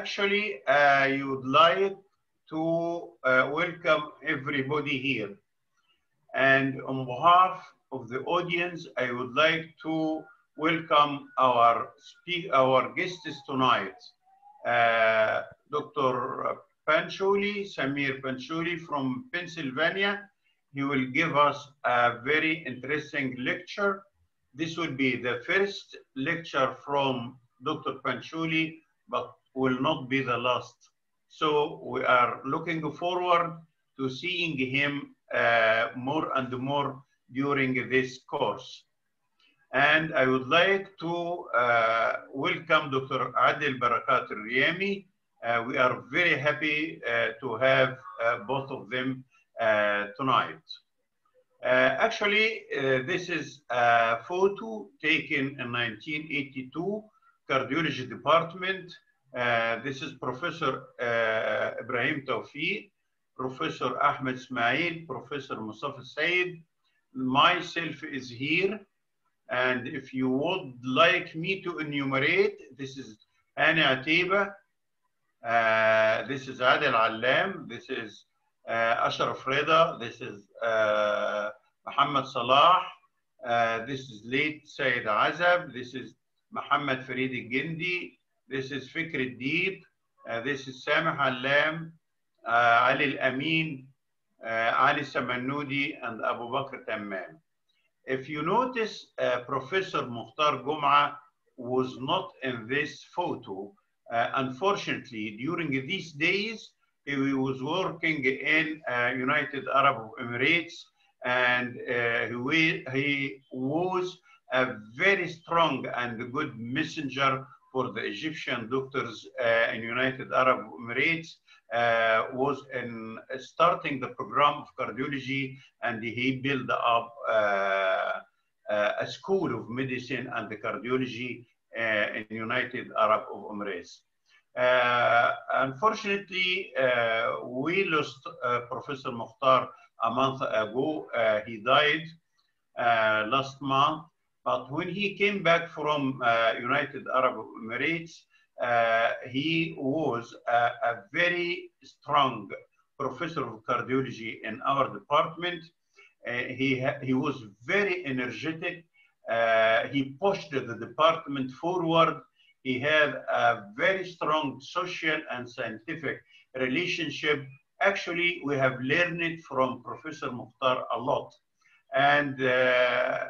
actually, I would like to uh, welcome everybody here. And on behalf of the audience, I would like to welcome our speak, our guests tonight, uh, Dr. Pancholi, Samir Pancholi from Pennsylvania. He will give us a very interesting lecture. This will be the first lecture from Dr. Pancholi, but will not be the last. So we are looking forward to seeing him uh, more and more during this course. And I would like to uh, welcome Dr. Adil Barakat Riyami. Uh, we are very happy uh, to have uh, both of them uh, tonight. actually, this is a photo taken in 1982, cardiology department. This is Professor Ibrahim Tawfiq, Professor Ahmed Ismail, Professor Mustafa Said, myself is here. And if you would like me to enumerate, this is Hani Atiba, uh, this is Adil Allam, this is uh, Ashraf Reda, this is uh, Muhammad Salah, uh, this is late Sayyid Azab, this is Muhammad Farid Gindi, this is Fikr Deep, uh, this is Samih Allam, uh, Ali Al-Amin, uh, Ali Samanoudi, and Abu Bakr Tammam. If you notice, uh, Professor Mukhtar Gum'a was not in this photo. Uh, unfortunately, during these days, he was working in uh, United Arab Emirates and he, he was a very strong and good messenger for the Egyptian doctors uh, in United Arab Emirates uh, was in starting the program of cardiology and he built up uh, a school of medicine and the cardiology in United Arab Emirates. Uh, unfortunately, uh, we lost uh, Professor Mukhtar a month ago. he died last month. But when he came back from uh, United Arab Emirates, uh, he was a, a, very strong professor of cardiology in our department. Uh, he, he was very energetic. he pushed the department forward he had a very strong social and scientific relationship. Actually, we have learned from Professor Mukhtar a lot. And uh,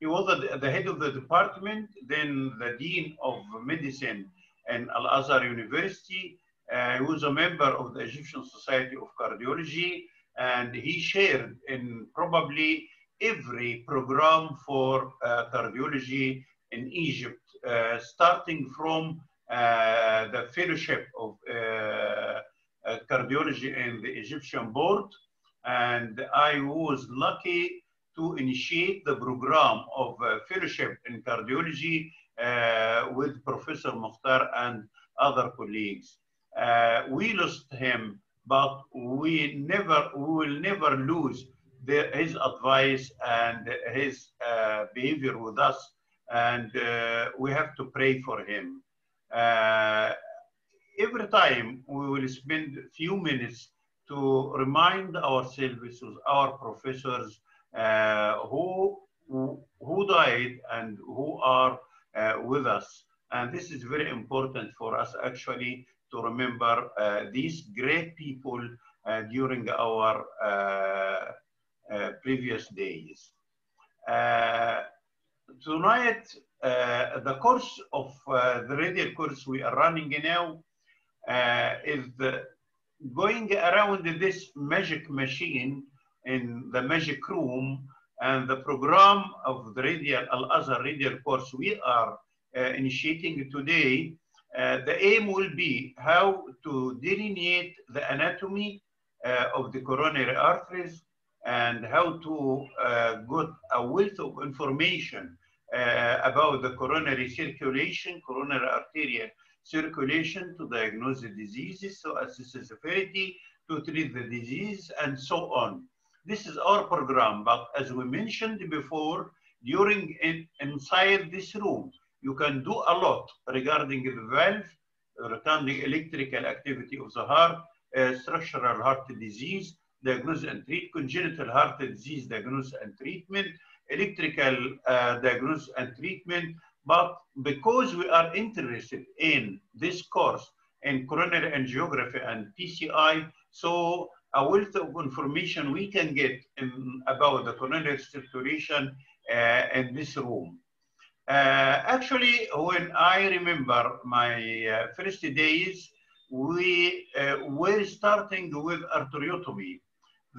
he was the, head of the department, then the dean of medicine in Al Azhar University. Uh, he was a member of the Egyptian Society of Cardiology, and he shared in probably every program for uh, cardiology in Egypt uh, starting from uh, the fellowship of uh, cardiology in the Egyptian board. And I was lucky to initiate the program of fellowship in cardiology with Professor Mukhtar and other colleagues. we lost him, but we never, we will never lose the, his advice and his uh, behavior with us and uh, we have to pray for him. Uh, every time we will spend a few minutes to remind ourselves, our professors uh, who, who died and who are uh, with us. And this is very important for us actually to remember uh, these great people uh, during our previous days tonight, uh, the course of uh, the radial course we are running now uh, is going around this magic machine in the magic room and the program of the radial Al-Azhar radial course we are uh, initiating today. Uh, the aim will be how to delineate the anatomy uh, of the coronary arteries and how to get a wealth of information uh, about the coronary circulation, coronary arterial circulation to diagnose the diseases, so the severity, to treat the disease, and so on. This is our program, but as we mentioned before, during in, inside this room, you can do a lot regarding the valve, retarding electrical activity of the heart, uh, structural heart disease, diagnosis and treat, congenital heart disease diagnosis and treatment, electrical uh, diagnosis and treatment. But because we are interested in this course in coronary angiography and PCI, so a wealth of information we can get in, about the coronary circulation uh, in this room. Uh, actually, when I remember my uh, first days, we uh, were starting with arteriotomy.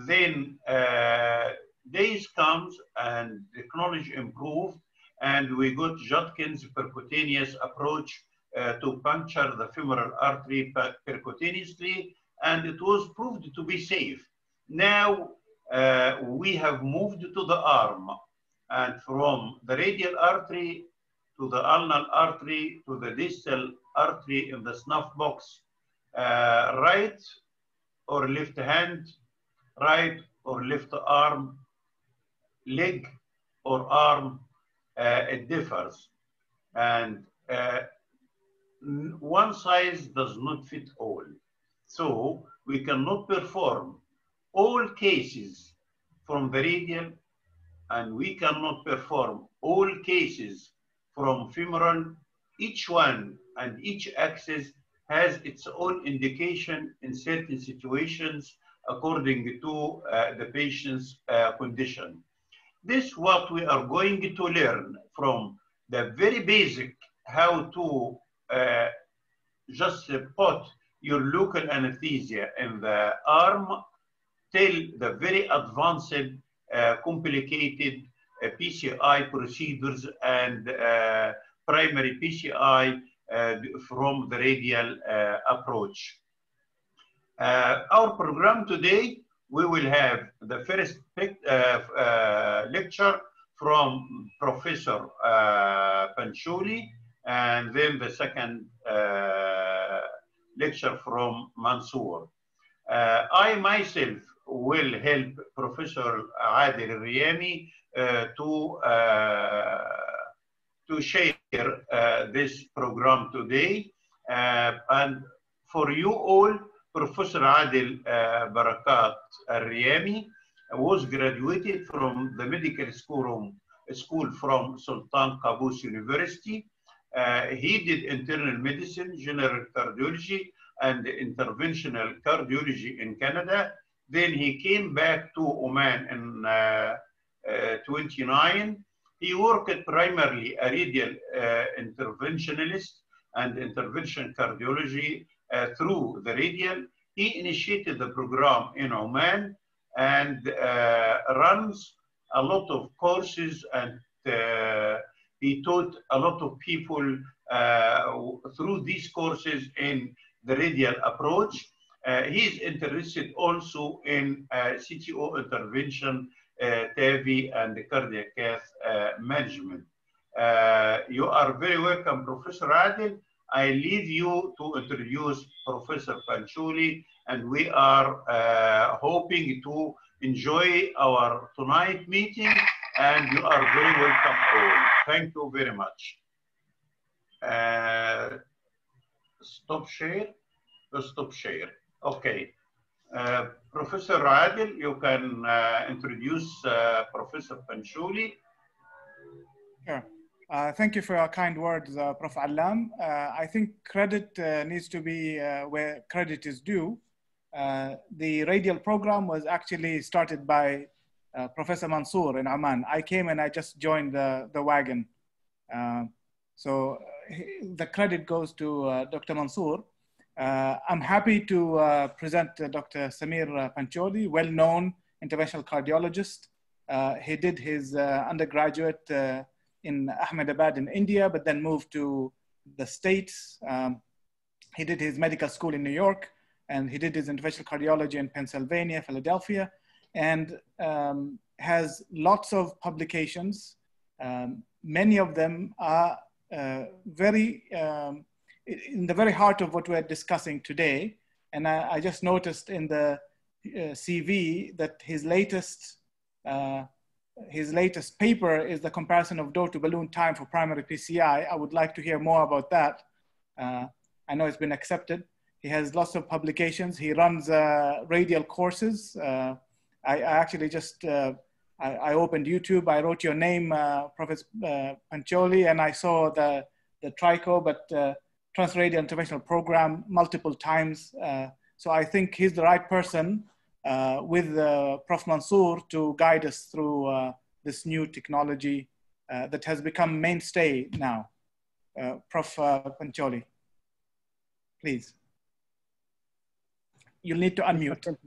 Then uh, days comes and technology improved, and we got Judkins percutaneous approach uh, to puncture the femoral artery percutaneously, and it was proved to be safe. Now uh, we have moved to the arm, and from the radial artery to the ulnar artery to the distal artery in the snuff box, uh, right or left hand, right or left arm, leg or arm, uh, it differs. And uh, one size does not fit all. So we cannot perform all cases from the radial and we cannot perform all cases from femoral. Each one and each axis has its own indication in certain situations according to uh, the patient's uh, condition. This is what we are going to learn from the very basic how to uh, just put your local anesthesia in the arm till the very advanced uh, complicated uh, PCI procedures and uh, primary PCI uh, from the radial uh, approach. Uh, our program today, we will have the first lecture from Professor Pancholi, and then the second lecture from Mansour. I myself will help Professor Adil Riyami uh, to uh, to share uh, this program today. and for you all, Professor Adil Barakat Al-Riyami was graduated from the medical school, school from Sultan Qaboos University. Uh, he did internal medicine, general cardiology, and interventional cardiology in Canada. Then he came back to Oman in uh, uh, 29 he worked primarily a radial uh, interventionalist and intervention cardiology uh, through the radial. He initiated the program in Oman and uh, runs a lot of courses and he taught a lot of people uh, through these courses in the radial approach. Uh, he's interested also in CTO intervention uh, TAVI and cardiac cath uh, management. Uh, you are very welcome, Professor Adil. I leave you to introduce Professor Pancholi, and we are uh, hoping to enjoy our tonight meeting, and you are very welcome all. Thank you very much. Uh, stop share? Stop share. Okay. Uh, Professor Adil, you can uh, introduce uh, Professor Pancholi. Sure. Uh, thank you for your kind words, uh, Prof. Allam. I think credit needs to be where credit is due. the radial program was actually started by Professor Mansour in Oman. I came and I just joined the, the wagon. so the credit goes to Dr. Mansour. Uh, I'm happy to uh, present uh, Dr. Samir Pancholi, well-known interventional cardiologist. he did his undergraduate in Ahmedabad in India, but then moved to the States. Um, he did his medical school in New York, and he did his interventional cardiology in Pennsylvania, Philadelphia, and um, has lots of publications. Um, many of them are uh, very um, in the very heart of what we're discussing today. And I, I just noticed in the uh, CV that his latest uh, his latest paper is the comparison of door to balloon time for primary PCI. I would like to hear more about that. Uh, I know it's been accepted. He has lots of publications. He runs uh, radial courses. Uh, I, I, actually just uh, I, I, opened YouTube. I wrote your name, uh, Professor uh, Pancholi, and I saw the the TRICO, but uh, Transradial Interventional Program multiple times. so I think he's the right person with Prof. Mansour to guide us through this new technology that has become mainstay now. Prof. Pancholi, please you'll need to unmute.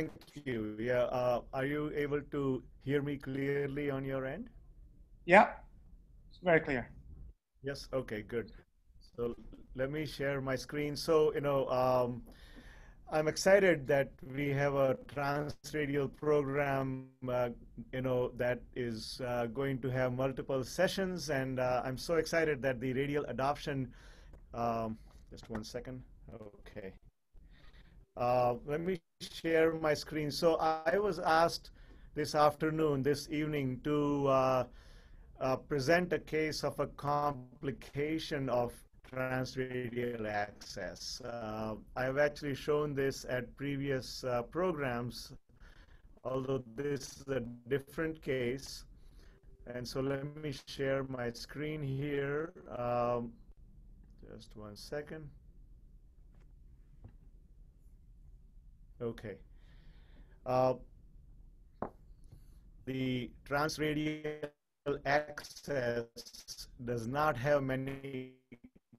Thank you. Yeah. Uh, are you able to hear me clearly on your end? Yeah, it's very clear. Yes. Okay, good. So let me share my screen. So, you know, um, I'm excited that we have a transradial program, uh, you know, that is uh, going to have multiple sessions. And uh, I'm so excited that the radial adoption, um, just one second. Okay. Uh, let me share my screen. So I was asked this afternoon, this evening, to uh, uh, present a case of a complication of transradial access. Uh, I've actually shown this at previous uh, programs, although this is a different case. And so let me share my screen here. Um, just one second. Okay. Uh, the transradial access does not have many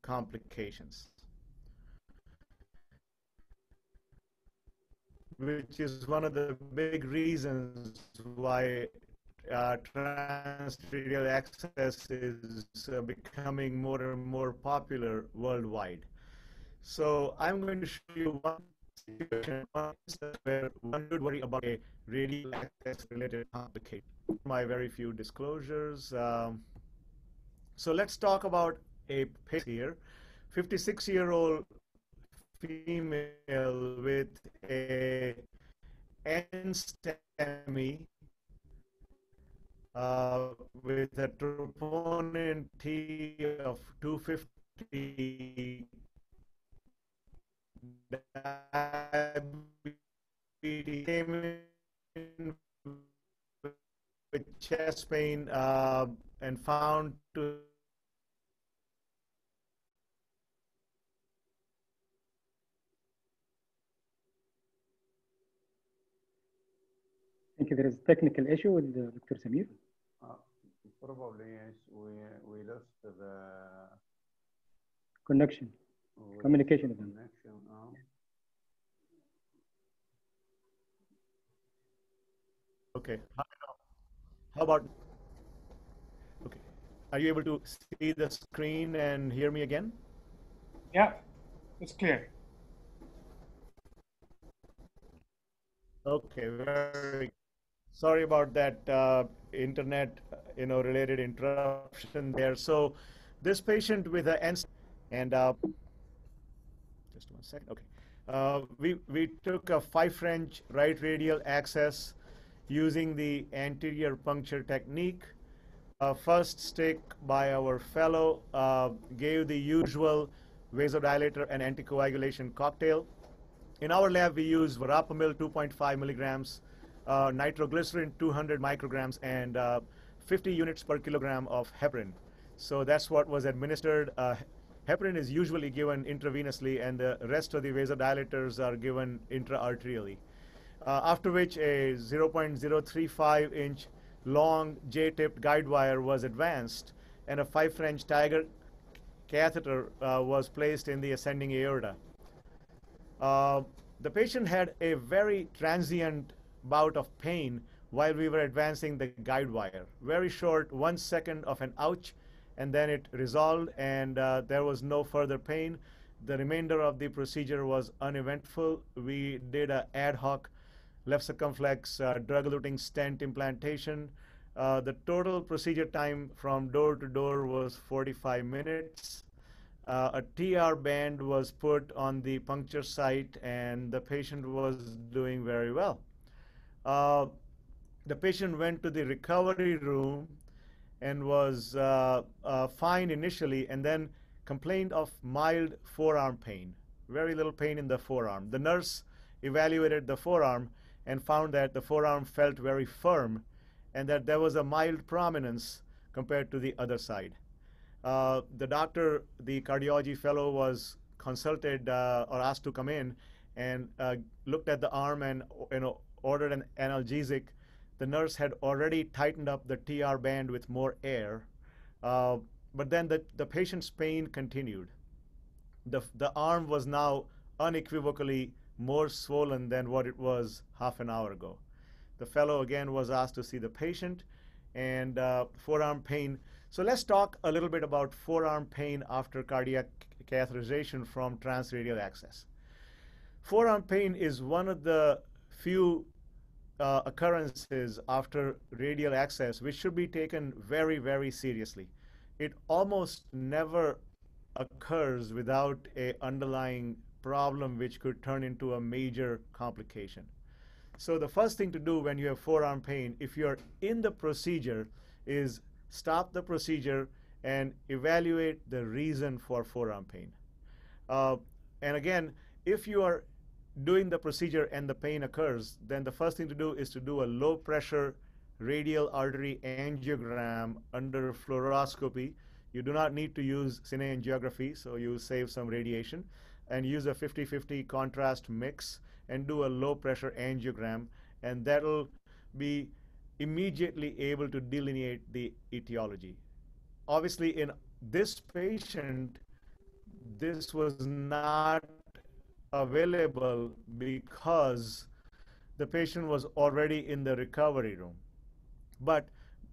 complications, which is one of the big reasons why uh, transradial access is uh, becoming more and more popular worldwide. So I'm going to show you one where one should worry about a radial access related complication. My very few disclosures. Um, so let's talk about a patient here, 56 year old female with a NSTEMI uh, with a troponin T of 250 diabetes came in with chest pain uh, and found to I think there is a technical issue with uh, Dr. Samir. Uh, probably yes, we, we lost the connection. Communication event. Okay. How about, okay. Are you able to see the screen and hear me again? Yeah, it's clear. Okay, very sorry about that uh, internet, you know, related interruption there. So this patient with an and uh, just one second. Okay. Uh, we, we took a five French right radial access using the anterior puncture technique. Uh, first stick by our fellow uh, gave the usual vasodilator and anticoagulation cocktail. In our lab, we use verapamil 2.5 milligrams, uh, nitroglycerin 200 micrograms, and uh, 50 units per kilogram of heparin. So that's what was administered. Uh, Heparin is usually given intravenously, and the rest of the vasodilators are given intraarterially. Uh, after which a 0.035 inch long J-tipped guide wire was advanced, and a 5 French Tiger catheter uh, was placed in the ascending aorta. Uh, the patient had a very transient bout of pain while we were advancing the guide wire. Very short, one second of an ouch, and then it resolved and uh, there was no further pain. The remainder of the procedure was uneventful. We did an ad hoc left circumflex uh, drug-eluting stent implantation. Uh, the total procedure time from door to door was 45 minutes. Uh, a TR band was put on the puncture site and the patient was doing very well. The patient went to the recovery room and was uh, uh, fine initially and then complained of mild forearm pain, very little pain in the forearm. The nurse evaluated the forearm and found that the forearm felt very firm and that there was a mild prominence compared to the other side. Uh, the doctor, the cardiology fellow, was consulted uh, or asked to come in and uh, looked at the arm and you know ordered an analgesic. The nurse had already tightened up the TR band with more air, uh, but then the, the patient's pain continued. The, the arm was now unequivocally more swollen than what it was half an hour ago. The fellow again was asked to see the patient and uh, forearm pain. So let's talk a little bit about forearm pain after cardiac catheterization from transradial access. Forearm pain is one of the few uh, occurrences after radial access which should be taken very, very seriously. It almost never occurs without a underlying problem which could turn into a major complication. So the first thing to do when you have forearm pain, if you're in the procedure, is stop the procedure and evaluate the reason for forearm pain. Uh, and again, if you are doing the procedure and the pain occurs, then the first thing to do is to do a low pressure radial artery angiogram under fluoroscopy. You do not need to use cine angiography, so you save some radiation, and use a 50 50 contrast mix and do a low pressure angiogram, and that'll be immediately able to delineate the etiology. Obviously, in this patient, this was not available because the patient was already in the recovery room. But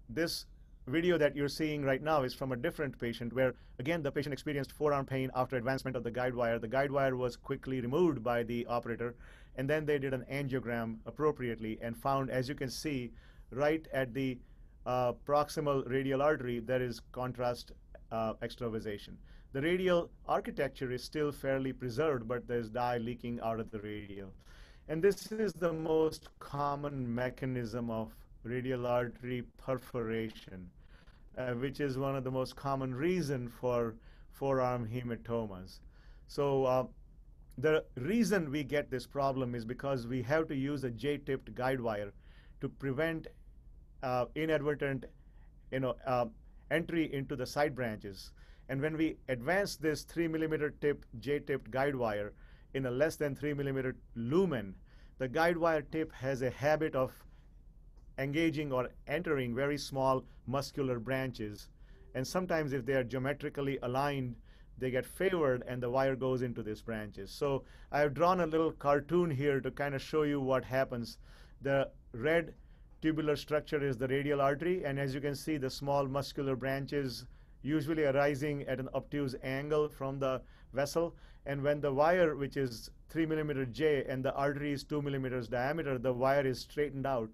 this video that you're seeing right now is from a different patient where, again, the patient experienced forearm pain after advancement of the guide wire. The guide wire was quickly removed by the operator, and then they did an angiogram appropriately and found, as you can see, right at the uh, proximal radial artery, there is contrast uh, extravasation. The radial architecture is still fairly preserved, but there's dye leaking out of the radial. And this is the most common mechanism of radial artery perforation, uh, which is one of the most common reason for forearm hematomas. So uh, the reason we get this problem is because we have to use a J-tipped guide wire to prevent uh, inadvertent you know, uh, entry into the side branches. And when we advance this 3 millimeter tip J-tipped guide wire in a less than 3 millimeter lumen, the guide wire tip has a habit of engaging or entering very small muscular branches. And sometimes if they are geometrically aligned, they get favored and the wire goes into these branches. So I have drawn a little cartoon here to kind of show you what happens. The red tubular structure is the radial artery, and as you can see, the small muscular branches usually arising at an obtuse angle from the vessel. And when the wire, which is 3 millimeter J, and the artery is 2 millimeters diameter, the wire is straightened out,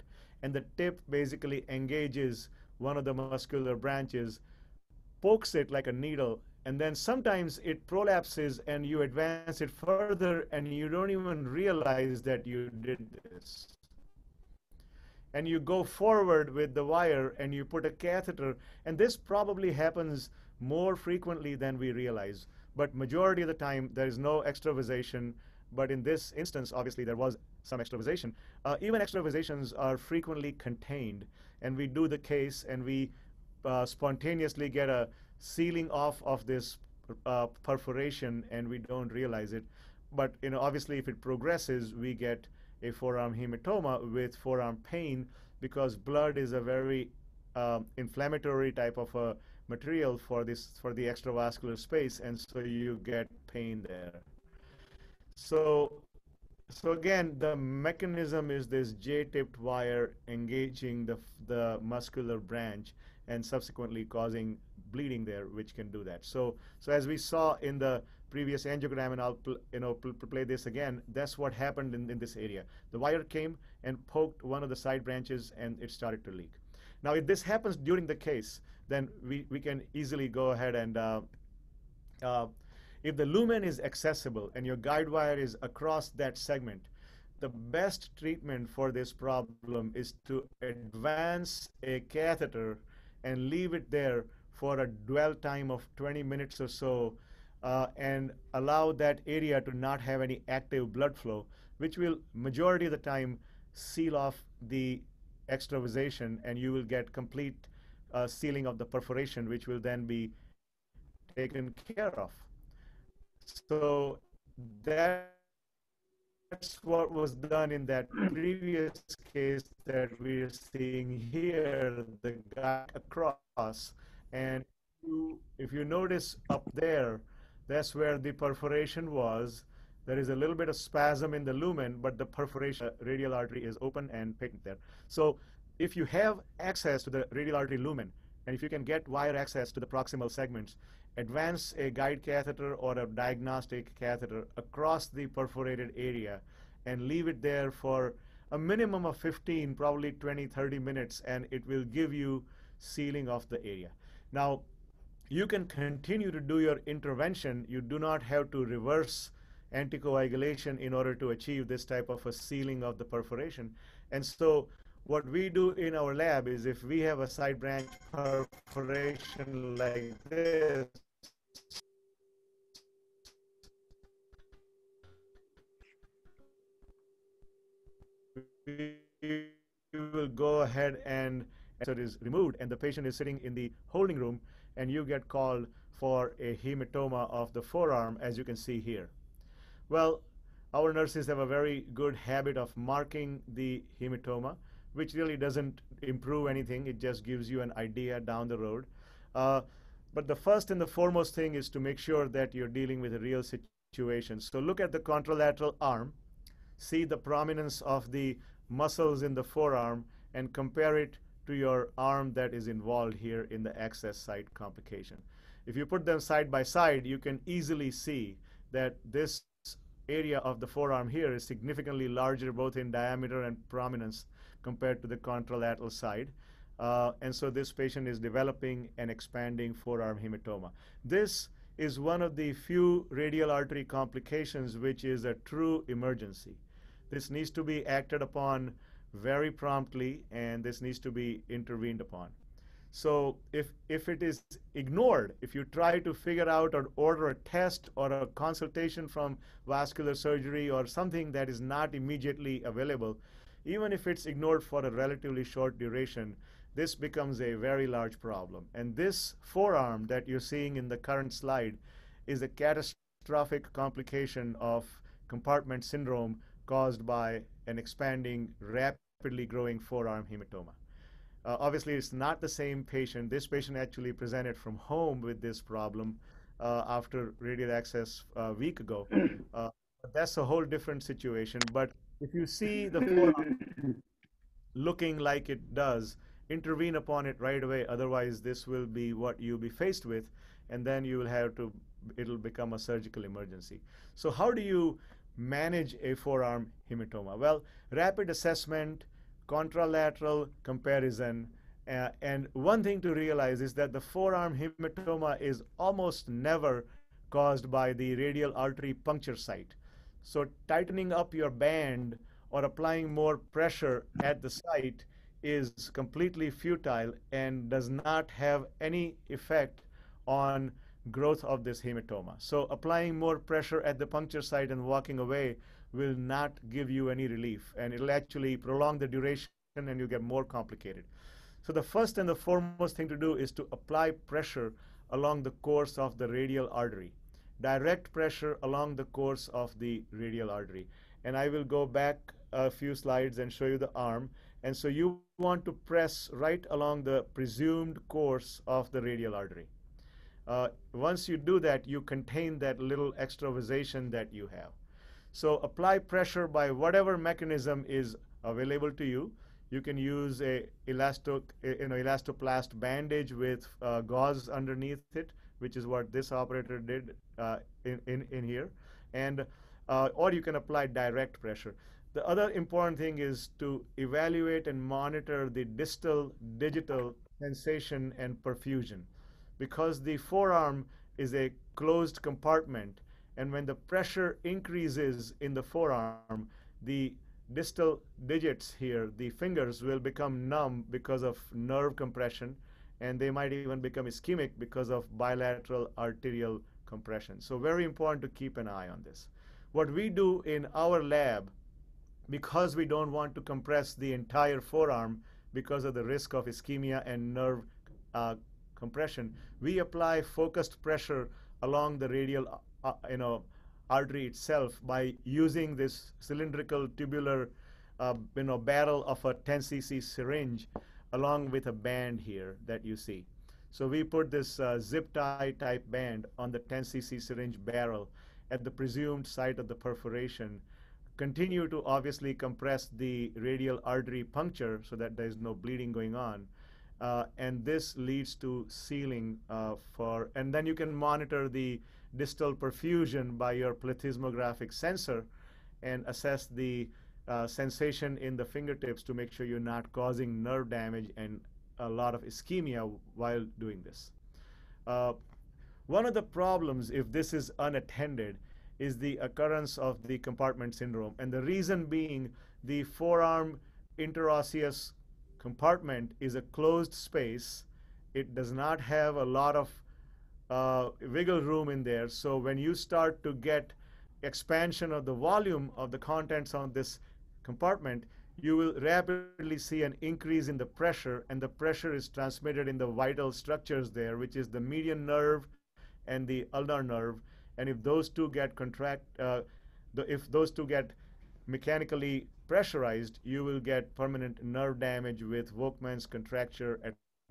and the tip basically engages one of the muscular branches, pokes it like a needle, and then sometimes it prolapses and you advance it further and you don't even realize that you did this. And you go forward with the wire and you put a catheter and this probably happens more frequently than we realize. But majority of the time there is no extravasation but in this instance obviously there was some extravasation. Uh, even extravasations are frequently contained and we do the case and we uh, spontaneously get a sealing off of this uh, perforation and we don't realize it. But you know obviously if it progresses we get a forearm hematoma with forearm pain because blood is a very um, inflammatory type of a material for this for the extravascular space and so you get pain there so so again the mechanism is this j-tipped wire engaging the the muscular branch and subsequently causing bleeding there which can do that so so as we saw in the previous angiogram, and I'll you know play this again. That's what happened in, in this area. The wire came and poked one of the side branches, and it started to leak. Now, if this happens during the case, then we, we can easily go ahead and uh, uh, if the lumen is accessible and your guide wire is across that segment, the best treatment for this problem is to advance a catheter and leave it there for a dwell time of 20 minutes or so uh, and allow that area to not have any active blood flow, which will majority of the time seal off the extravasation and you will get complete uh, sealing of the perforation, which will then be taken care of. So that's what was done in that previous case that we're seeing here, the guy across. And if you notice up there, that's where the perforation was. There is a little bit of spasm in the lumen, but the perforation, uh, radial artery is open and patent there. So if you have access to the radial artery lumen, and if you can get wire access to the proximal segments, advance a guide catheter or a diagnostic catheter across the perforated area and leave it there for a minimum of 15, probably 20, 30 minutes, and it will give you sealing of the area. Now, you can continue to do your intervention. You do not have to reverse anticoagulation in order to achieve this type of a sealing of the perforation. And so what we do in our lab is if we have a side branch perforation like this, we will go ahead and it is removed and the patient is sitting in the holding room and you get called for a hematoma of the forearm as you can see here. Well, our nurses have a very good habit of marking the hematoma, which really doesn't improve anything. It just gives you an idea down the road. Uh, but the first and the foremost thing is to make sure that you're dealing with a real situation. So look at the contralateral arm, see the prominence of the muscles in the forearm, and compare it to your arm that is involved here in the access site complication. If you put them side by side, you can easily see that this area of the forearm here is significantly larger both in diameter and prominence compared to the contralateral side. Uh, and so this patient is developing an expanding forearm hematoma. This is one of the few radial artery complications which is a true emergency. This needs to be acted upon very promptly, and this needs to be intervened upon. So if, if it is ignored, if you try to figure out or order a test or a consultation from vascular surgery or something that is not immediately available, even if it's ignored for a relatively short duration, this becomes a very large problem. And this forearm that you're seeing in the current slide is a catastrophic complication of compartment syndrome caused by an expanding, rapidly growing forearm hematoma. Uh, obviously, it's not the same patient. This patient actually presented from home with this problem uh, after radial access a uh, week ago. Uh, that's a whole different situation. But if you see the forearm looking like it does, intervene upon it right away. Otherwise, this will be what you'll be faced with, and then you will have to, it'll become a surgical emergency. So how do you manage a forearm hematoma? Well, rapid assessment, contralateral comparison, uh, and one thing to realize is that the forearm hematoma is almost never caused by the radial artery puncture site. So tightening up your band or applying more pressure at the site is completely futile and does not have any effect on growth of this hematoma. So applying more pressure at the puncture site and walking away will not give you any relief and it'll actually prolong the duration and you get more complicated. So the first and the foremost thing to do is to apply pressure along the course of the radial artery. Direct pressure along the course of the radial artery. And I will go back a few slides and show you the arm. And so you want to press right along the presumed course of the radial artery. Uh, once you do that, you contain that little extravasation that you have. So apply pressure by whatever mechanism is available to you. You can use a elasto, you know, elastoplast bandage with uh, gauze underneath it, which is what this operator did uh, in, in, in here. And, uh, or you can apply direct pressure. The other important thing is to evaluate and monitor the distal digital sensation and perfusion because the forearm is a closed compartment and when the pressure increases in the forearm, the distal digits here, the fingers will become numb because of nerve compression and they might even become ischemic because of bilateral arterial compression. So very important to keep an eye on this. What we do in our lab, because we don't want to compress the entire forearm because of the risk of ischemia and nerve uh, compression, we apply focused pressure along the radial, uh, you know, artery itself by using this cylindrical tubular, uh, you know, barrel of a 10 cc syringe along with a band here that you see. So we put this uh, zip tie type band on the 10 cc syringe barrel at the presumed site of the perforation. Continue to obviously compress the radial artery puncture so that there's no bleeding going on. Uh, and this leads to sealing uh, for, and then you can monitor the distal perfusion by your plethysmographic sensor and assess the uh, sensation in the fingertips to make sure you're not causing nerve damage and a lot of ischemia while doing this. Uh, one of the problems, if this is unattended, is the occurrence of the compartment syndrome. And the reason being the forearm interosseous compartment is a closed space. It does not have a lot of uh, wiggle room in there. So when you start to get expansion of the volume of the contents on this compartment, you will rapidly see an increase in the pressure, and the pressure is transmitted in the vital structures there, which is the median nerve and the ulnar nerve. And if those two get contract, uh, the, if those two get mechanically pressurized, you will get permanent nerve damage with Volkmann's contracture,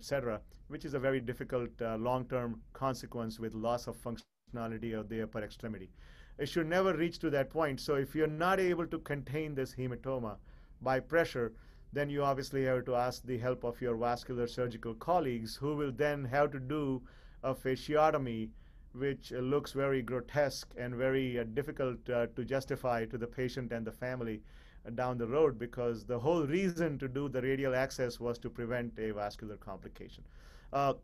etc., which is a very difficult uh, long-term consequence with loss of functionality of the upper extremity. It should never reach to that point. So if you're not able to contain this hematoma by pressure, then you obviously have to ask the help of your vascular surgical colleagues who will then have to do a fasciotomy which uh, looks very grotesque and very uh, difficult uh, to justify to the patient and the family uh, down the road because the whole reason to do the radial access was to prevent a vascular complication. Uh,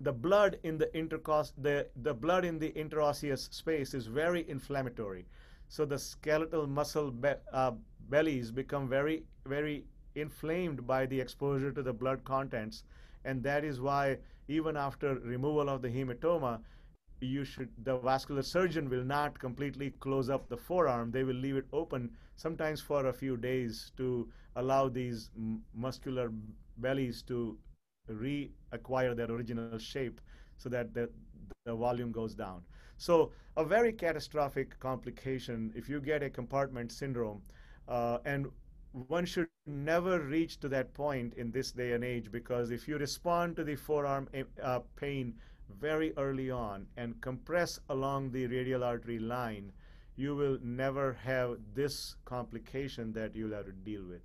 the blood in the intercost the, the blood in the interosseous space is very inflammatory. So the skeletal muscle be, uh, bellies become very, very inflamed by the exposure to the blood contents. And that is why even after removal of the hematoma, you should the vascular surgeon will not completely close up the forearm. They will leave it open sometimes for a few days to allow these muscular bellies to reacquire their original shape so that the, the volume goes down. So a very catastrophic complication if you get a compartment syndrome uh, and one should never reach to that point in this day and age because if you respond to the forearm uh, pain very early on and compress along the radial artery line, you will never have this complication that you'll have to deal with.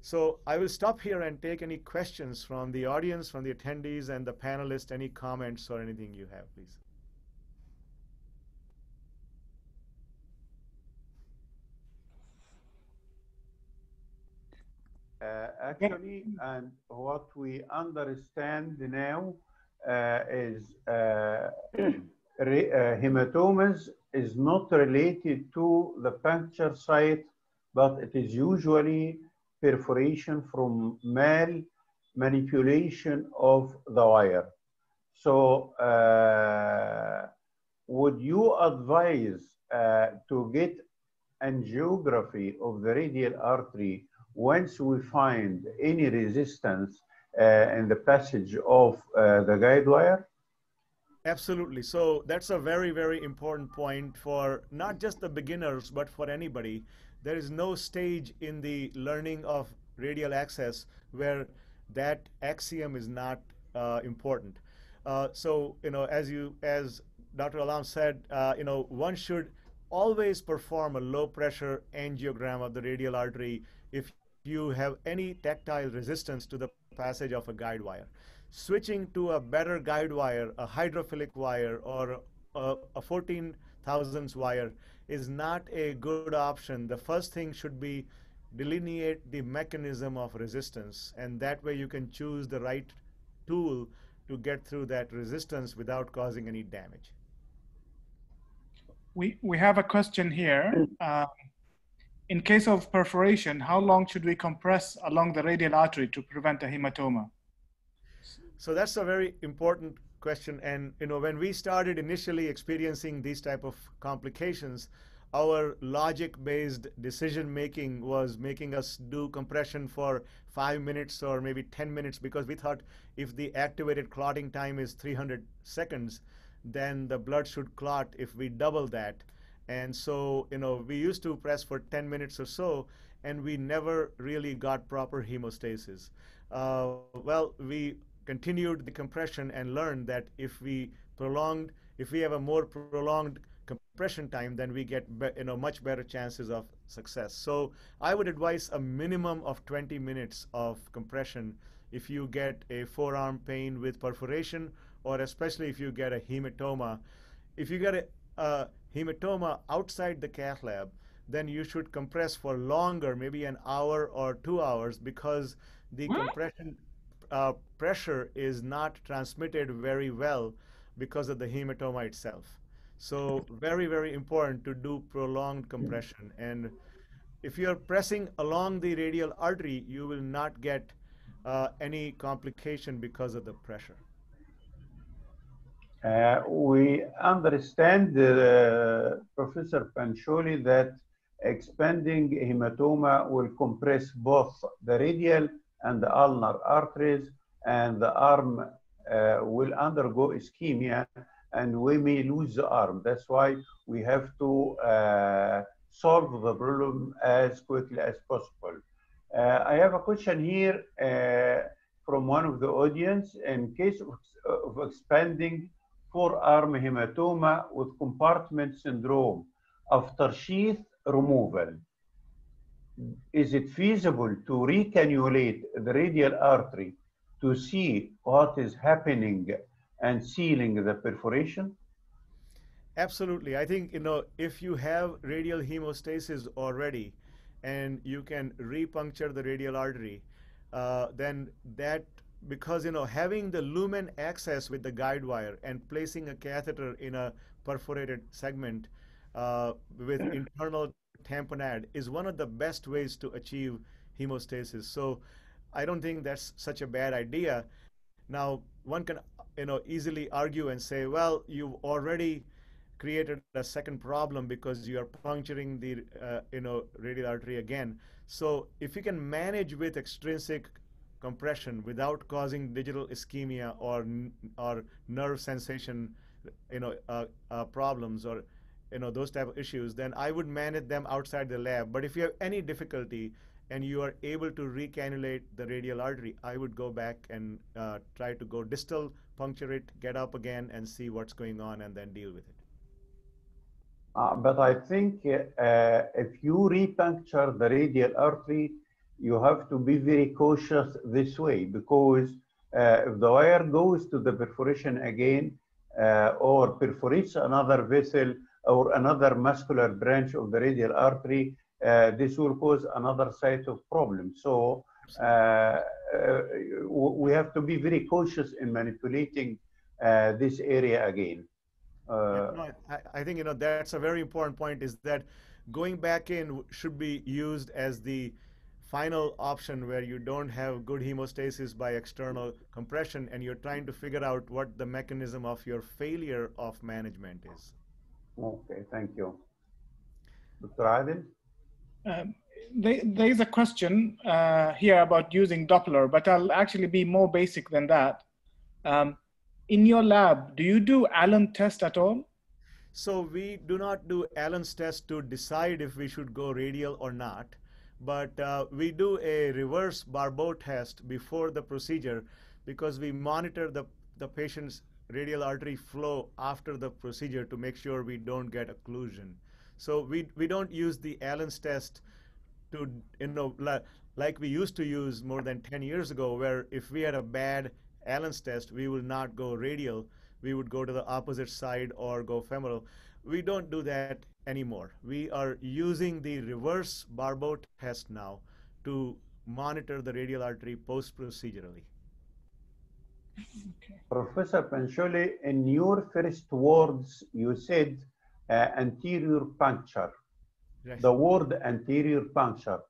So I will stop here and take any questions from the audience, from the attendees and the panelists, any comments or anything you have, please. Uh, actually, and what we understand now is uh, re, uh, hematomas is not related to the puncture site, but it is usually perforation from mal manipulation of the wire. So uh, would you advise uh, to get angiography of the radial artery once we find any resistance uh, in the passage of uh, the guide wire? Absolutely. So that's a very, very important point for not just the beginners, but for anybody. There is no stage in the learning of radial access where that axiom is not uh, important. Uh, so, you know, as you, as Dr. Allam said, uh, you know, one should always perform a low pressure angiogram of the radial artery if you have any tactile resistance to the passage of a guide wire. Switching to a better guide wire, a hydrophilic wire, or a, a 14 thousandths wire is not a good option. The first thing should be delineate the mechanism of resistance, and that way you can choose the right tool to get through that resistance without causing any damage. We, we have a question here. Um, in case of perforation, how long should we compress along the radial artery to prevent a hematoma? So that's a very important question. And you know, when we started initially experiencing these type of complications, our logic-based decision making was making us do compression for five minutes or maybe 10 minutes because we thought if the activated clotting time is 300 seconds, then the blood should clot if we double that. And so, you know, we used to press for 10 minutes or so, and we never really got proper hemostasis. Uh, well, we continued the compression and learned that if we prolonged, if we have a more prolonged compression time, then we get you know much better chances of success. So I would advise a minimum of 20 minutes of compression if you get a forearm pain with perforation, or especially if you get a hematoma. If you get a, a hematoma outside the cath lab, then you should compress for longer, maybe an hour or two hours, because the what? compression uh, pressure is not transmitted very well because of the hematoma itself. So very, very important to do prolonged compression. And if you're pressing along the radial artery, you will not get uh, any complication because of the pressure. Uh, we understand, uh, Professor Pancholi, that expanding hematoma will compress both the radial and the ulnar arteries, and the arm uh, will undergo ischemia and we may lose the arm. That's why we have to uh, solve the problem as quickly as possible. Uh, I have a question here uh, from one of the audience. In case of, of expanding forearm hematoma with compartment syndrome after sheath removal, is it feasible to recannulate the radial artery to see what is happening and sealing the perforation? Absolutely. I think, you know, if you have radial hemostasis already and you can repuncture the radial artery, uh, then that, because, you know, having the lumen access with the guide wire and placing a catheter in a perforated segment uh, with internal tamponade is one of the best ways to achieve hemostasis. So I don't think that's such a bad idea. Now, one can you know easily argue and say, well, you've already created a second problem because you are puncturing the uh, you know radial artery again. So if you can manage with extrinsic compression without causing digital ischemia or or nerve sensation, you know uh, uh, problems or you know those type of issues, then I would manage them outside the lab. But if you have any difficulty, and you are able to recannulate the radial artery, I would go back and uh, try to go distal, puncture it, get up again, and see what's going on, and then deal with it. Uh, but I think uh, if you repuncture the radial artery, you have to be very cautious this way because uh, if the wire goes to the perforation again uh, or perforates another vessel or another muscular branch of the radial artery, uh, this will cause another set of problems. So uh, uh, we have to be very cautious in manipulating this area again. no, I, I think you know that's a very important point. Is that going back in should be used as the final option where you don't have good hemostasis by external compression and you're trying to figure out what the mechanism of your failure of management is. Okay, thank you. Dr. Adil? Um, there is a question uh, here about using Doppler, but I'll actually be more basic than that. Um, in your lab, do you do Allen test at all? So we do not do Allen's test to decide if we should go radial or not, but uh, we do a reverse Barbeau test before the procedure because we monitor the, the patient's radial artery flow after the procedure to make sure we don't get occlusion. So we, we don't use the Allen's test to, you know, like we used to use more than 10 years ago, where if we had a bad Allen's test, we will not go radial. We would go to the opposite side or go femoral. We don't do that anymore. We are using the reverse Barbeau test now to monitor the radial artery post-procedurally. Okay. Professor Pancholi, in your first words, you said uh, anterior puncture. Yes. The word anterior puncture.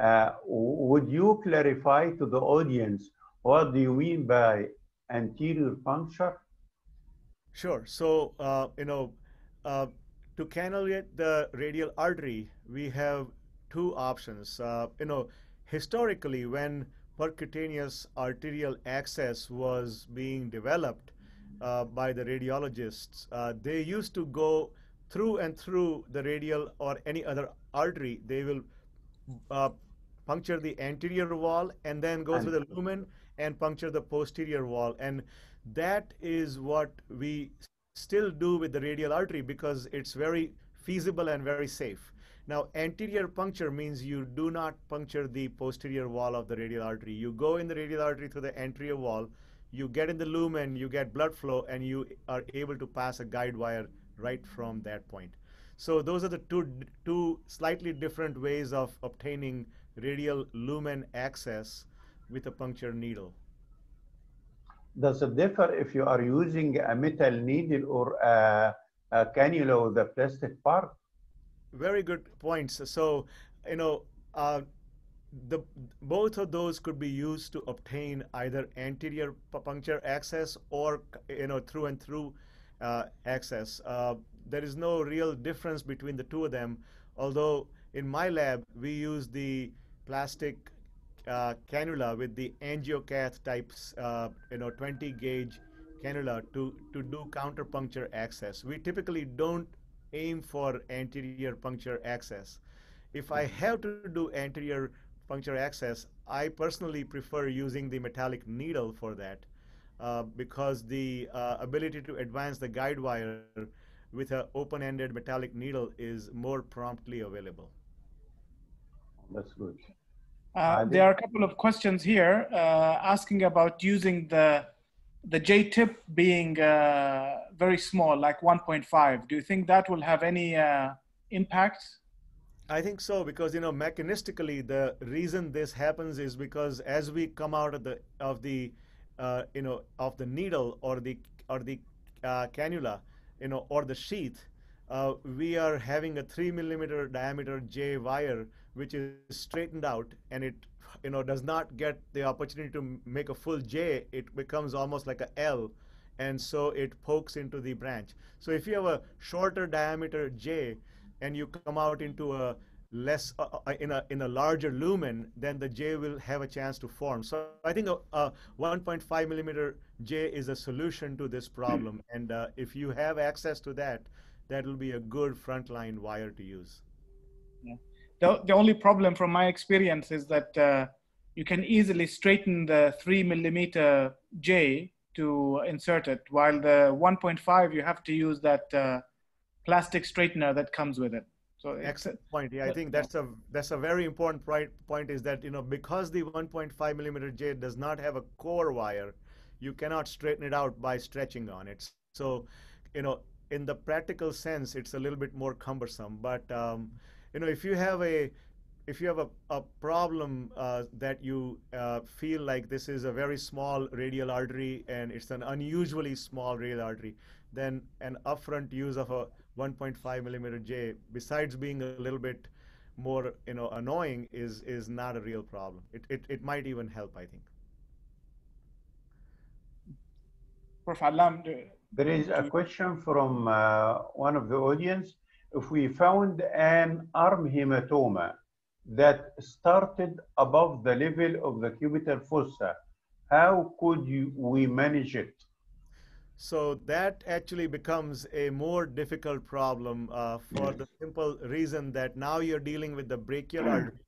Uh, would you clarify to the audience what do you mean by anterior puncture? Sure. So, uh, you know, uh, to cannulate the radial artery, we have two options. Uh, you know, historically, when percutaneous arterial access was being developed uh, by the radiologists, uh, they used to go through and through the radial or any other artery. They will uh, puncture the anterior wall and then go through the lumen and puncture the posterior wall. And that is what we still do with the radial artery because it's very feasible and very safe. Now, anterior puncture means you do not puncture the posterior wall of the radial artery. You go in the radial artery through the anterior wall, you get in the lumen, you get blood flow, and you are able to pass a guide wire right from that point. So those are the two, two slightly different ways of obtaining radial lumen access with a puncture needle. Does it differ if you are using a metal needle or a, a cannula with a plastic part? Very good points. So, you know, uh, the both of those could be used to obtain either anterior puncture access or you know through and through uh, access. Uh, there is no real difference between the two of them. Although in my lab we use the plastic uh, cannula with the angiocath types, uh, you know, 20 gauge cannula to, to do counterpuncture access. We typically don't aim for anterior puncture access. If I have to do anterior puncture access, I personally prefer using the metallic needle for that uh, because the uh, ability to advance the guide wire with an open-ended metallic needle is more promptly available. That's good. Uh, there are a couple of questions here uh, asking about using the the J tip being uh, very small, like 1.5. Do you think that will have any uh, impact? I think so because you know mechanistically the reason this happens is because as we come out of the of the uh, you know of the needle or the or the uh, cannula, you know, or the sheath, we are having a three millimeter diameter J wire which is straightened out and it you know does not get the opportunity to make a full J, it becomes almost like a L, and so it pokes into the branch. So if you have a shorter diameter J, and you come out into a less uh, uh, in a in a larger lumen, then the J will have a chance to form. So I think a, a 1.5 millimeter J is a solution to this problem, and uh, if you have access to that, that will be a good frontline wire to use. Yeah the, the only problem from my experience is that uh, you can easily straighten the three millimeter J to insert it, while the 1.5 you have to use that uh, plastic straightener that comes with it. So excellent point. Yeah, I think that's a that's a very important point. Is that you know because the 1.5 millimeter J does not have a core wire, you cannot straighten it out by stretching on it. So, you know, in the practical sense, it's a little bit more cumbersome. But um, you know, if you have a if you have a, a problem uh, that you uh, feel like this is a very small radial artery and it's an unusually small radial artery, then an upfront use of a 1.5 millimeter J, besides being a little bit more you know annoying, is is not a real problem. It it, it might even help, I think. Prof. Allam, there is a question from uh, one of the audience if we found an arm hematoma that started above the level of the cubital fossa, how could you, we manage it? So that actually becomes a more difficult problem uh, for the simple reason that now you're dealing with the brachial artery,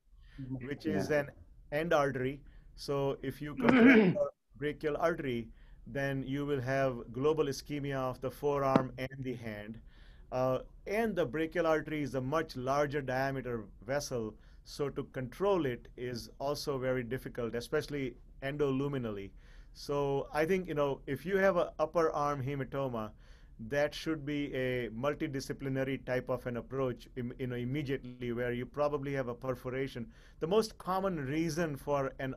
which is an end artery. So if you contract the brachial artery, then you will have global ischemia of the forearm and the hand. Uh, and the brachial artery is a much larger diameter vessel, so to control it is also very difficult, especially endoluminally. So I think you know if you have an upper arm hematoma, that should be a multidisciplinary type of an approach you know immediately where you probably have a perforation the most common reason for an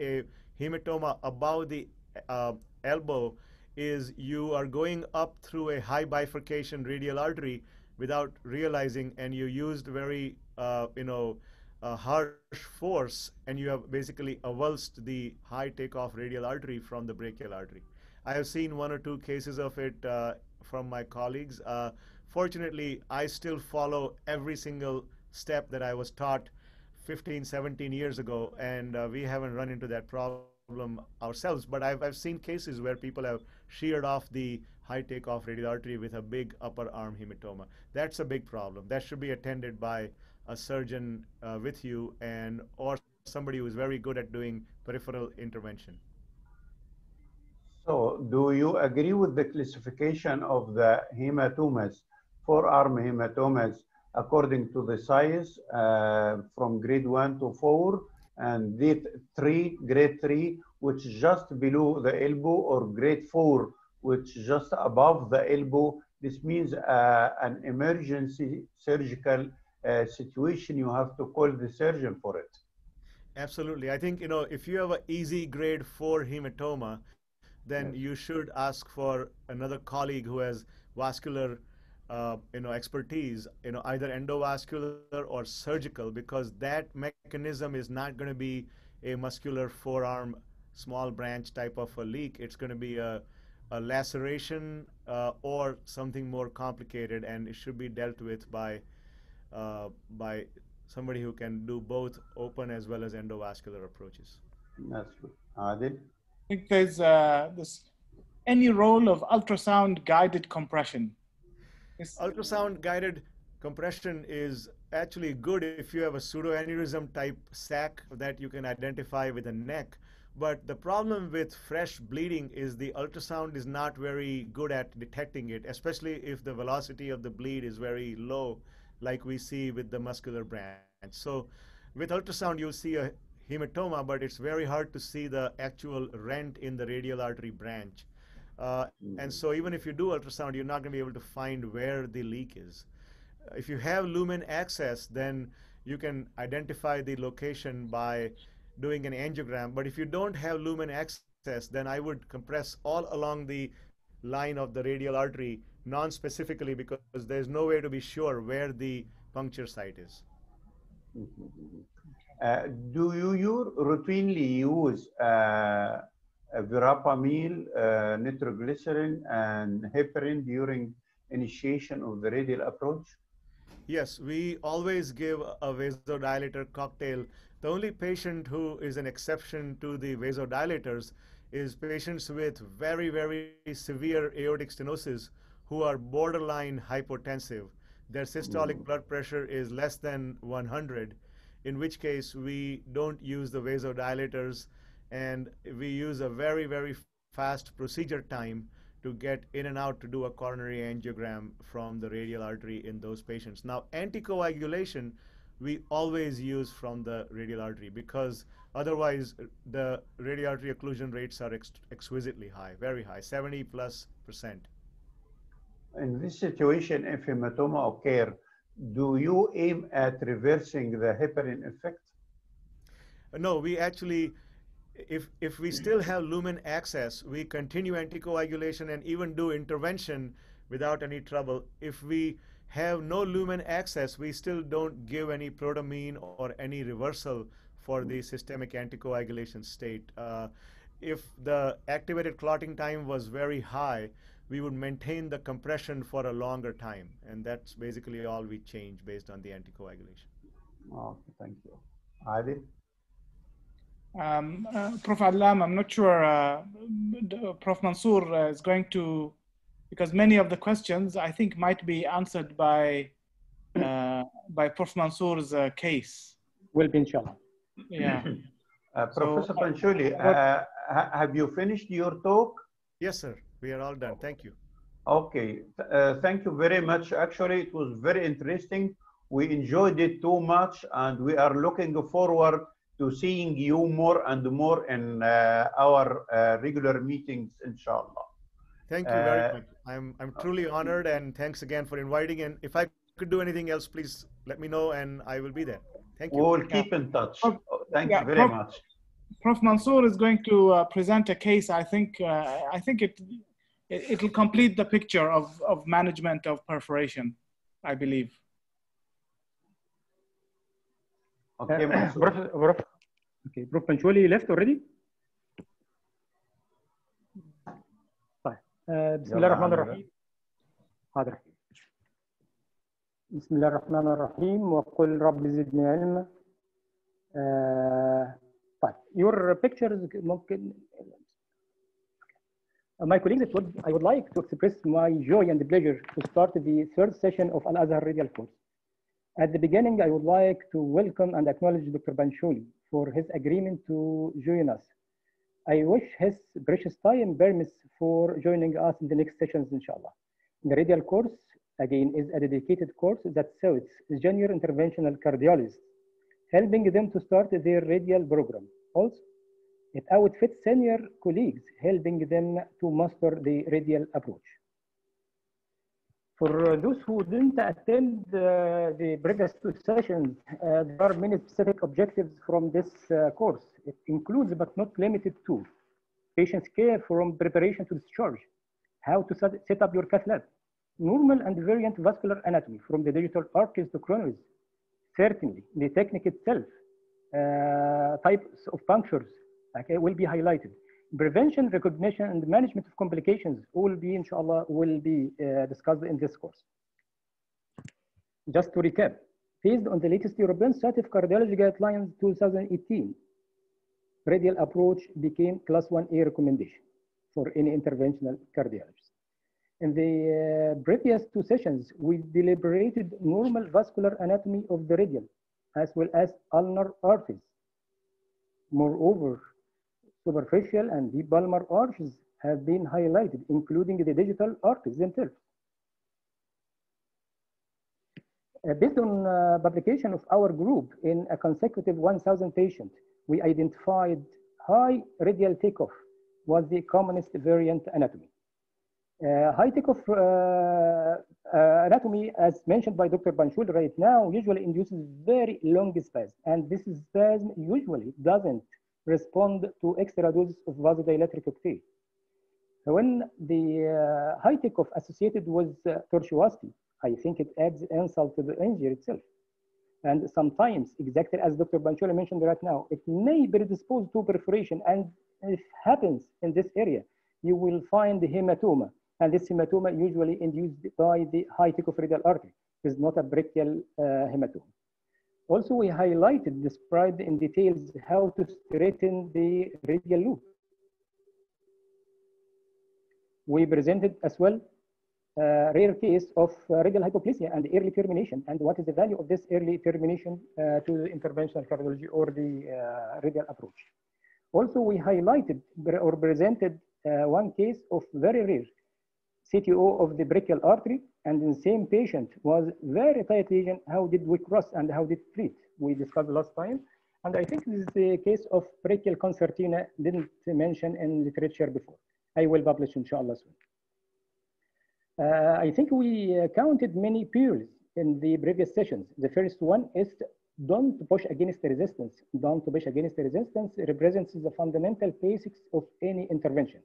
a hematoma above the uh, elbow is you are going up through a high bifurcation radial artery without realizing, and you used very, uh, you know, uh, harsh force, and you have basically avulsed the high takeoff radial artery from the brachial artery. I have seen one or two cases of it uh, from my colleagues. Uh, fortunately, I still follow every single step that I was taught 15, 17 years ago, and uh, we haven't run into that problem ourselves. But I've, I've seen cases where people have sheared off the high takeoff radial artery with a big upper arm hematoma. That's a big problem. That should be attended by a surgeon uh, with you and or somebody who is very good at doing peripheral intervention. So, do you agree with the classification of the hematomas, forearm hematomas, according to the size uh, from grade 1 to 4 and grade 3, grade 3, which is just below the elbow, or grade 4, which is just above the elbow? This means uh, an emergency surgical uh, situation. You have to call the surgeon for it. Absolutely. I think, you know, if you have an easy grade 4 hematoma, then you should ask for another colleague who has vascular uh, you know expertise you know either endovascular or surgical because that mechanism is not going to be a muscular forearm small branch type of a leak it's going to be a, a laceration uh, or something more complicated and it should be dealt with by uh, by somebody who can do both open as well as endovascular approaches That's good. Adil? I think there's uh, this any role of ultrasound guided compression. Ultrasound guided compression is actually good if you have a pseudoaneurysm type sac that you can identify with a neck. But the problem with fresh bleeding is the ultrasound is not very good at detecting it, especially if the velocity of the bleed is very low, like we see with the muscular branch. So with ultrasound, you'll see a hematoma, but it's very hard to see the actual rent in the radial artery branch. Uh, and so even if you do ultrasound, you're not going to be able to find where the leak is. If you have lumen access, then you can identify the location by doing an angiogram. But if you don't have lumen access, then I would compress all along the line of the radial artery non-specifically because there's no way to be sure where the puncture site is. Uh, do you u- routinely use uh, verapamil, uh, nitroglycerin, and heparin during initiation of the radial approach? Yes, we always give a vasodilator cocktail. The only patient who is an exception to the vasodilators is patients with very, very severe aortic stenosis who are borderline hypotensive. Their systolic blood pressure is less than 100, in which case we don't use the vasodilators and we use a very, very fast procedure time to get in and out to do a coronary angiogram from the radial artery in those patients. Now, anticoagulation we always use from the radial artery because otherwise the radial artery occlusion rates are ex- exquisitely high, very high, 70 plus percent. In this situation, if hematoma occur, do you aim at reversing the heparin effect? No, we actually, if if we still have lumen access, we continue anticoagulation and even do intervention without any trouble. If we have no lumen access, we still don't give any protamine or any reversal for the systemic anticoagulation state. Uh, if the activated clotting time was very high, we would maintain the compression for a longer time, and that's basically all we change based on the anticoagulation. Okay, thank you. Adil? Um, uh, Prof. Allam, I'm not sure uh, Prof. Mansour uh, is going to, because many of the questions I think might be answered by uh, by Prof. Mansour's uh, case. Will be inshallah. Yeah. Uh, So, Professor uh, Pancholi, uh, have you finished your talk? Yes, sir. We are all done. Thank you. Okay, uh, thank you very much. Actually, it was very interesting. We enjoyed it too much, and we are looking forward to seeing you more and more in uh, our uh, regular meetings, inshallah. Thank you very Uh, much. I'm I'm truly honored, and thanks again for inviting. And if I could do anything else, please let me know, and I will be there. Thank you. We'll keep in touch. Prof- Thank yeah, you very Prof- much. Prof. Mansour is going to uh, present a case. I think uh, I think it it it will complete the picture of of management of perforation. I believe. Okay, Uh, Prof, Prof, Okay, Professor Pancholi left already? طيب بسم الله الرحمن الرحيم حاضر بسم الله الرحمن الرحيم وقل رب زدني علما طيب your pictures ممكن uh, My colleagues, would, I would like to express my joy and pleasure to start the third session of Al-Azhar Radial Course. At the beginning, I would like to welcome and acknowledge Dr. Pancholi, for his agreement to join us. I wish his precious time permits for joining us in the next sessions, inshallah. The radial course, again, is a dedicated course that suits junior interventional cardiologists, helping them to start their radial program. Also, it outfits senior colleagues, helping them to master the radial approach. For those who didn't attend uh, the previous two sessions, uh, there are many specific objectives from this uh, course. It includes, but not limited to, patient's care from preparation to discharge, how to set, up your cath lab, normal and variant vascular anatomy from the digital arteries to coronaries, certainly the technique itself, uh, types of punctures okay, will be highlighted. Prevention, recognition, and management of complications will be, inshallah, will be uh, discussed in this course. Just to recap, based on the latest European Society of Cardiology Guidelines 2018, radial approach became class 1A recommendation for any interventional cardiologist. In the uh, previous two sessions, we deliberated normal vascular anatomy of the radial as well as ulnar arteries. Moreover, superficial and deep palmar arches have been highlighted, including the digital arteries themselves. Uh, based on uh, publication of our group in a consecutive 1,000 patients, we identified high radial takeoff was the commonest variant anatomy. Uh, high takeoff uh, uh, anatomy, as mentioned by Dr. Pancholi right now, usually induces very long spasm, and this spasm usually doesn't respond to extra doses of vasodilator cocktail. When the uh, high takeoff associated with uh, tortuosity, I think it adds insult to the injury itself. And sometimes, exactly as Dr. Pancholi mentioned right now, it may predispose to perforation. And if happens in this area, you will find hematoma. And this hematoma usually induced by the high takeoff radial artery. It's not a brachial uh, hematoma. Also, we highlighted, described in details how to straighten the radial loop. We presented as well a rare case of uh, radial hypoplasia and early termination, and what is the value of this early termination uh, to the interventional cardiology or the uh, radial approach. Also, we highlighted or presented one case of very rare CTO of the brachial artery, and in the same patient was very tight lesion. How did we cross and how did treat? We discussed last time. And I think this is the case of brachial concertina, didn't mention in literature before. I will publish inshallah soon. Uh, I think we uh, counted many pearls in the previous sessions. The first one is don't push against the resistance. Don't push against the resistance represents the fundamental basics of any intervention.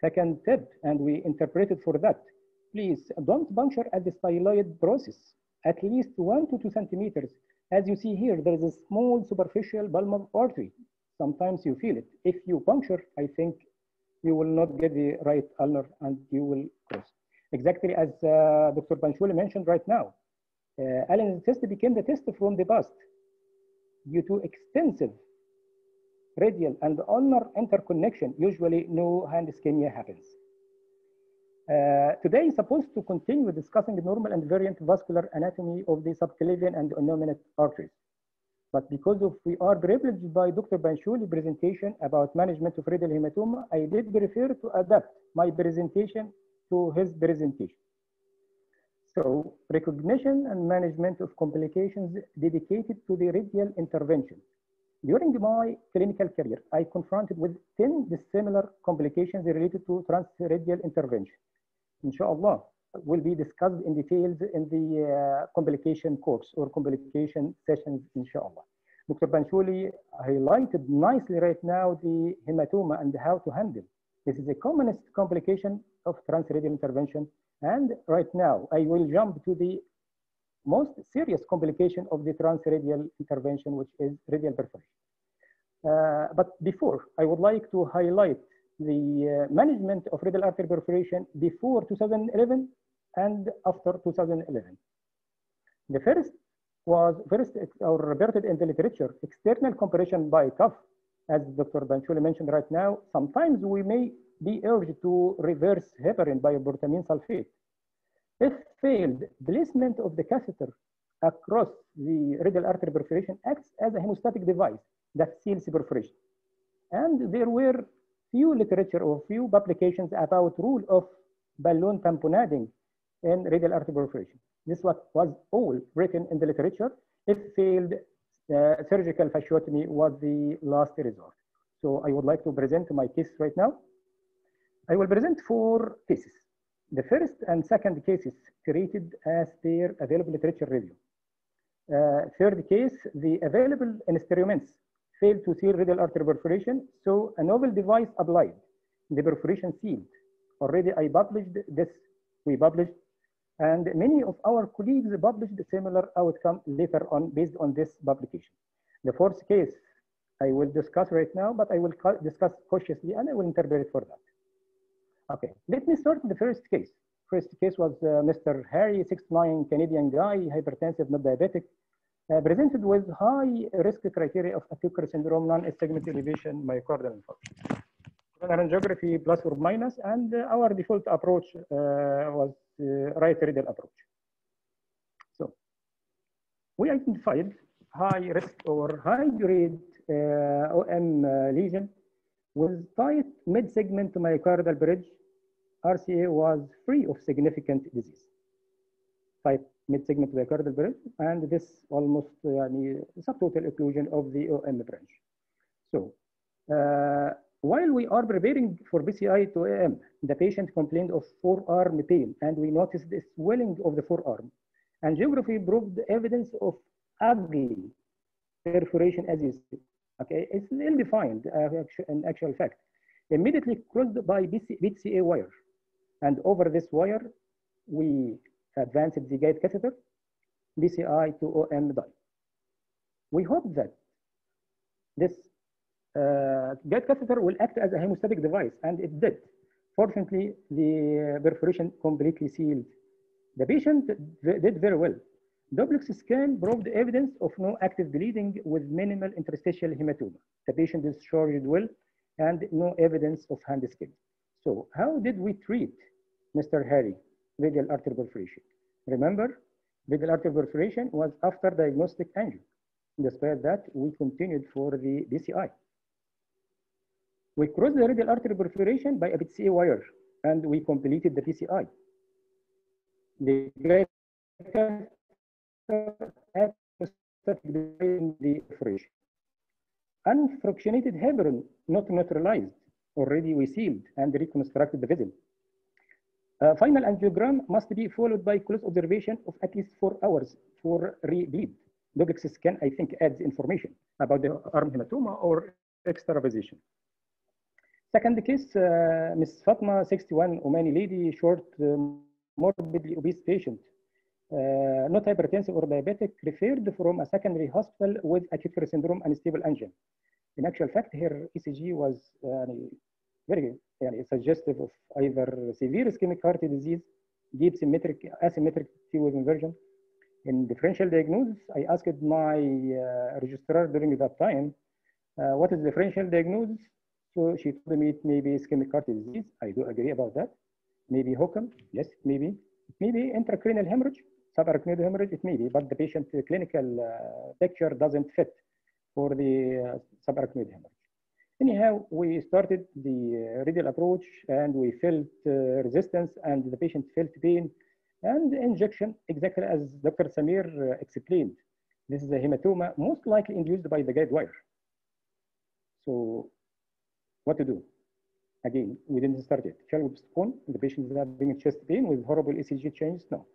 Second tip, and we interpreted for that, please don't puncture at the styloid process, at least one to two centimeters. As you see here, there is a small superficial palmar artery. Sometimes you feel it. If you puncture, I think you will not get the right ulnar and you will cross. Exactly as uh, Dr. Pancholi mentioned right now, uh, Allen's test became the test from the past due to extensive radial and ulnar interconnection, usually no hand ischemia happens. Uh, today is supposed to continue discussing normal and variant vascular anatomy of the subclavian and innominate arteries. But because of we are privileged by Dr. Pancholi presentation about management of radial hematoma, I did prefer to adapt my presentation to his presentation. So recognition and management of complications dedicated to the radial intervention. During my clinical career, I confronted with 10 dissimilar complications related to transradial intervention. Inshallah, will be discussed in details in the uh, complication course or complication sessions, inshallah. Dr. Pancholi highlighted nicely right now the hematoma and how to handle. This is the commonest complication of transradial intervention. And right now, I will jump to the most serious complication of the transradial intervention, which is radial perforation. Uh, but before, I would like to highlight the uh, management of radial artery perforation before 2011 and after 2011. The first was first or reported in the literature, external compression by cuff, as Dr. Pancholi mentioned right now. Sometimes we may be urged to reverse heparin by protamine sulfate. If failed, placement of the catheter across the radial artery perforation acts as a hemostatic device that seals the perforation. And there were few literature or few publications about rule of balloon tamponading in radial artery perforation. This what was all written in the literature. It failed, uh, surgical fasciotomy was the last resort. So I would like to present my case right now. I will present four cases. The first and second cases created as per available literature review. Uh, third case, the available instruments failed to seal radial artery perforation, so a novel device applied, the perforation sealed. Already I published this, we published, and many of our colleagues published similar outcome later on based on this publication. The fourth case I will discuss right now, but I will discuss cautiously and I will interpret for that. Okay, let me start the first case. First case was uh, Mr. Harry, 6'9", Canadian guy, hypertensive, not diabetic, presented with high risk criteria of acute syndrome, non-segment elevation, myocardial infarction. Angiography plus or minus, and uh, our default approach uh, was uh, right radial approach. So we identified high risk or high grade uh, OM lesion with tight mid-segment myocardial bridge, RCA was free of significant disease. Tight mid-segment myocardial bridge, and this almost uh, subtotal occlusion of the OM branch. So, uh, while we are preparing for PCI to OM, the patient complained of forearm pain, and we noticed the swelling of the forearm. And angiography proved evidence of ugly perforation, as you see. Okay, it's ill-defined uh, in actual fact. Immediately crossed by BC, BCA wire. And over this wire, we advanced guide catheter, PCI to OM dye. We hope that this uh, guide catheter will act as a hemostatic device, and it did. Fortunately, the perforation completely sealed. The patient did very well. Duplex scan proved evidence of no active bleeding with minimal interstitial hematoma. The patient discharged well and no evidence of hand skin. So how did we treat Mr. Harry, radial artery perforation? Remember, radial artery perforation was after diagnostic angio. Despite that, we continued for the PCI. We crossed the radial artery perforation by a PCA wire, and we completed the PCI. The great in the perforation. Unfractionated heparin, not neutralized, already we sealed and reconstructed the vessel. Uh, final angiogram must be followed by close observation of at least four hours for re-bleed. Duplex scan, I think, adds information about the arm hematoma or extravasation. Second case, uh, Ms. Fatma, 61, Omani lady, short, uh, morbidly obese patient. Uh, not hypertensive or diabetic, referred from a secondary hospital with acute syndrome and stable angina. In actual fact, her ECG was uh, very يعني suggestive of either severe ischemic heart disease, deep symmetric asymmetric T-wave inversion. In differential diagnosis, I asked my uh, registrar during that time, uh, what is differential diagnosis? So she told me it may be ischemic heart disease. I do agree about that. Maybe HOCM, yes, maybe. Maybe intracranial hemorrhage, subarachnoid hemorrhage, it may be, but the patient uh, clinical uh, picture doesn't fit for the uh, subarachnoid hemorrhage. Anyhow, we started the uh, radial approach and we felt uh, resistance and the patient felt pain and injection exactly as Dr. Samir uh, explained. This is a hematoma most likely induced by the guide wire. So what to do? Again, we didn't start it. Shall we postpone? The patient is having chest pain with horrible ECG changes? No.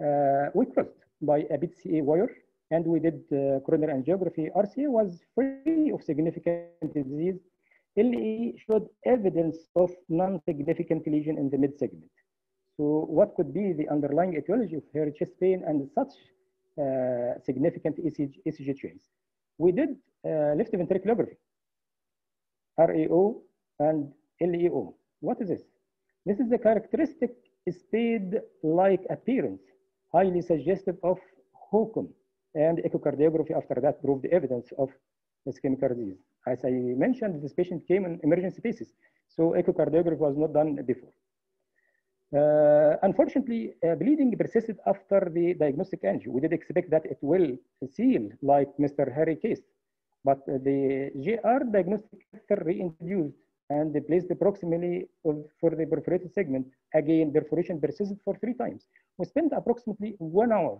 Uh, we crossed by a BCA wire and we did uh, coronary angiography. RCA was free of significant disease. LE showed evidence of non-significant lesion in the mid-segment. So what could be the underlying etiology of her chest pain and such uh, significant ECG, ECG change? We did uh, left ventriculography, RAO, and LAO. What is this? This is the characteristic spade-like appearance, highly suggestive of HOCM, and echocardiography after that proved the evidence of ischemic heart disease. As I mentioned, this patient came in emergency basis, so echocardiography was not done before. Uh, unfortunately, uh, bleeding persisted after the diagnostic angio. We did expect that it will seal like Mr. Harry case, but the JR diagnostic catheter reintroduced and placed proximally for the perforated segment. Again, perforation persisted for three times. We spent approximately one hour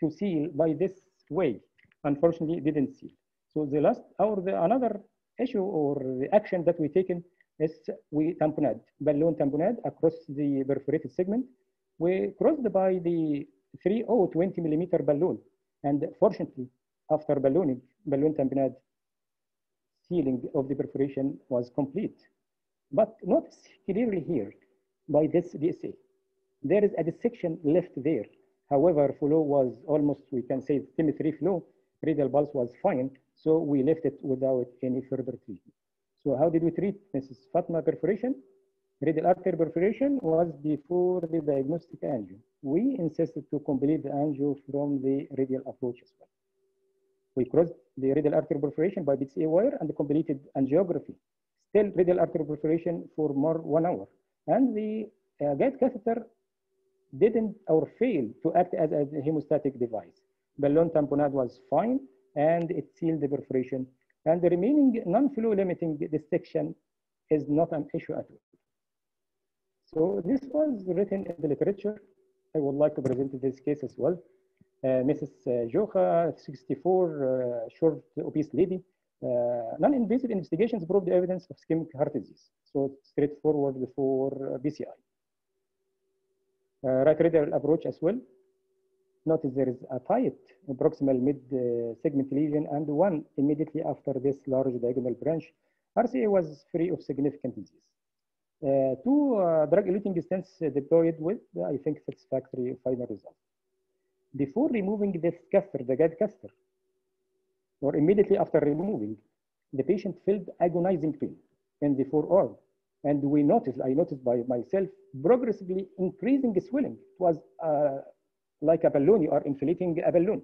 to seal by this way. Unfortunately, it didn't seal. So the last hour, the another issue or the action that we taken is we tamponade, balloon tamponade across the perforated segment. We crossed by the 3 or 20 millimeter balloon. And fortunately, after ballooning, balloon tamponade, sealing of the perforation was complete. But notice clearly here by this DSA, there is a dissection left there. However, flow was almost, we can say, symmetry flow, radial pulse was fine, so we left it without any further treatment. So how did we treat Mrs. Fatma perforation? Radial artery perforation was before the diagnostic angio. We insisted to complete the angio from the radial approach as well. We crossed the radial artery perforation by BCA wire and completed angiography. Still radial artery perforation for more one hour. And the uh, guide catheter didn't or failed to act as a hemostatic device. Balloon tamponade was fine and it sealed the perforation and the remaining non-flow limiting dissection is not an issue at all. So this was written in the literature. I would like to present this case as well. Uh, Mrs. Jocha, 64, uh, short, obese lady. Uh, non-invasive investigations proved the evidence of ischemic heart disease. So straightforward for PCI. right radial approach as well. Notice there is a tight proximal mid-segment lesion and one immediately after this large diagonal branch. RCA was free of significant disease. Uh, two uh, drug-eluting stents deployed with, I think, satisfactory final result. Before removing this catheter, the guide catheter, or immediately after removing, the patient felt agonizing pain in the forearm. And we noticed, I noticed by myself, progressively increasing swelling. It was uh, like a balloon, you are inflating a balloon.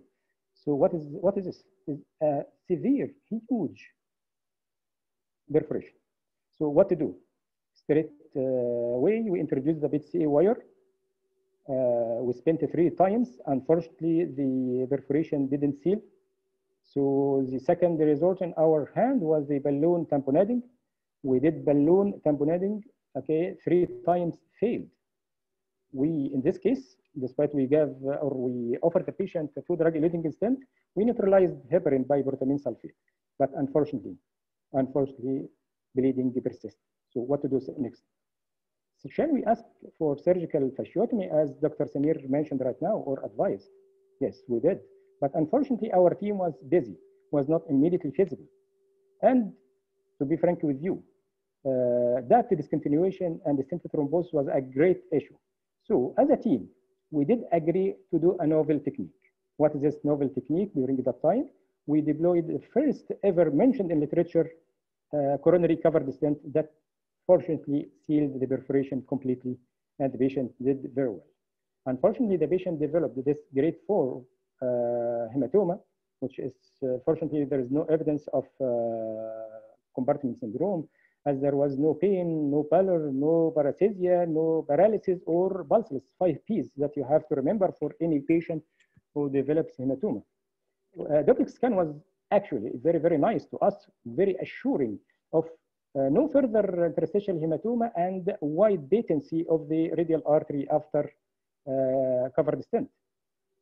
So what is what is this? Is a severe, huge perforation. So what to do? Straight uh, way, we introduced the BCA wire. Uh, we spent three times. Unfortunately, the perforation didn't seal. So the second resort in our hand was the balloon tamponading. We did balloon tamponading, okay, three times failed. We, in this case, despite we gave uh, or we offered the patient a food drug-eluting stent, we neutralized heparin by protamine sulfate. But unfortunately, unfortunately, bleeding persists. So what to do next? So shall we ask for surgical fasciotomy as Dr. Samir mentioned right now or advised? Yes, we did. But unfortunately, our team was busy, was not immediately feasible. And to be frank with you, uh, that discontinuation and the stent thrombosis was a great issue. So as a team, we did agree to do a novel technique. What is this novel technique during that time? We deployed the first ever mentioned in literature uh, coronary covered stent that fortunately sealed the perforation completely and the patient did very well. Unfortunately, the patient developed this grade four uh, hematoma, which is uh, fortunately there is no evidence of uh, compartment syndrome as there was no pain, no pallor, no paresthesia, no paralysis or pulseless, five P's that you have to remember for any patient who develops hematoma. Uh, Doppler scan was actually very, very nice to us, very assuring of uh, no further interstitial hematoma and wide patency of the radial artery after uh, covered stent.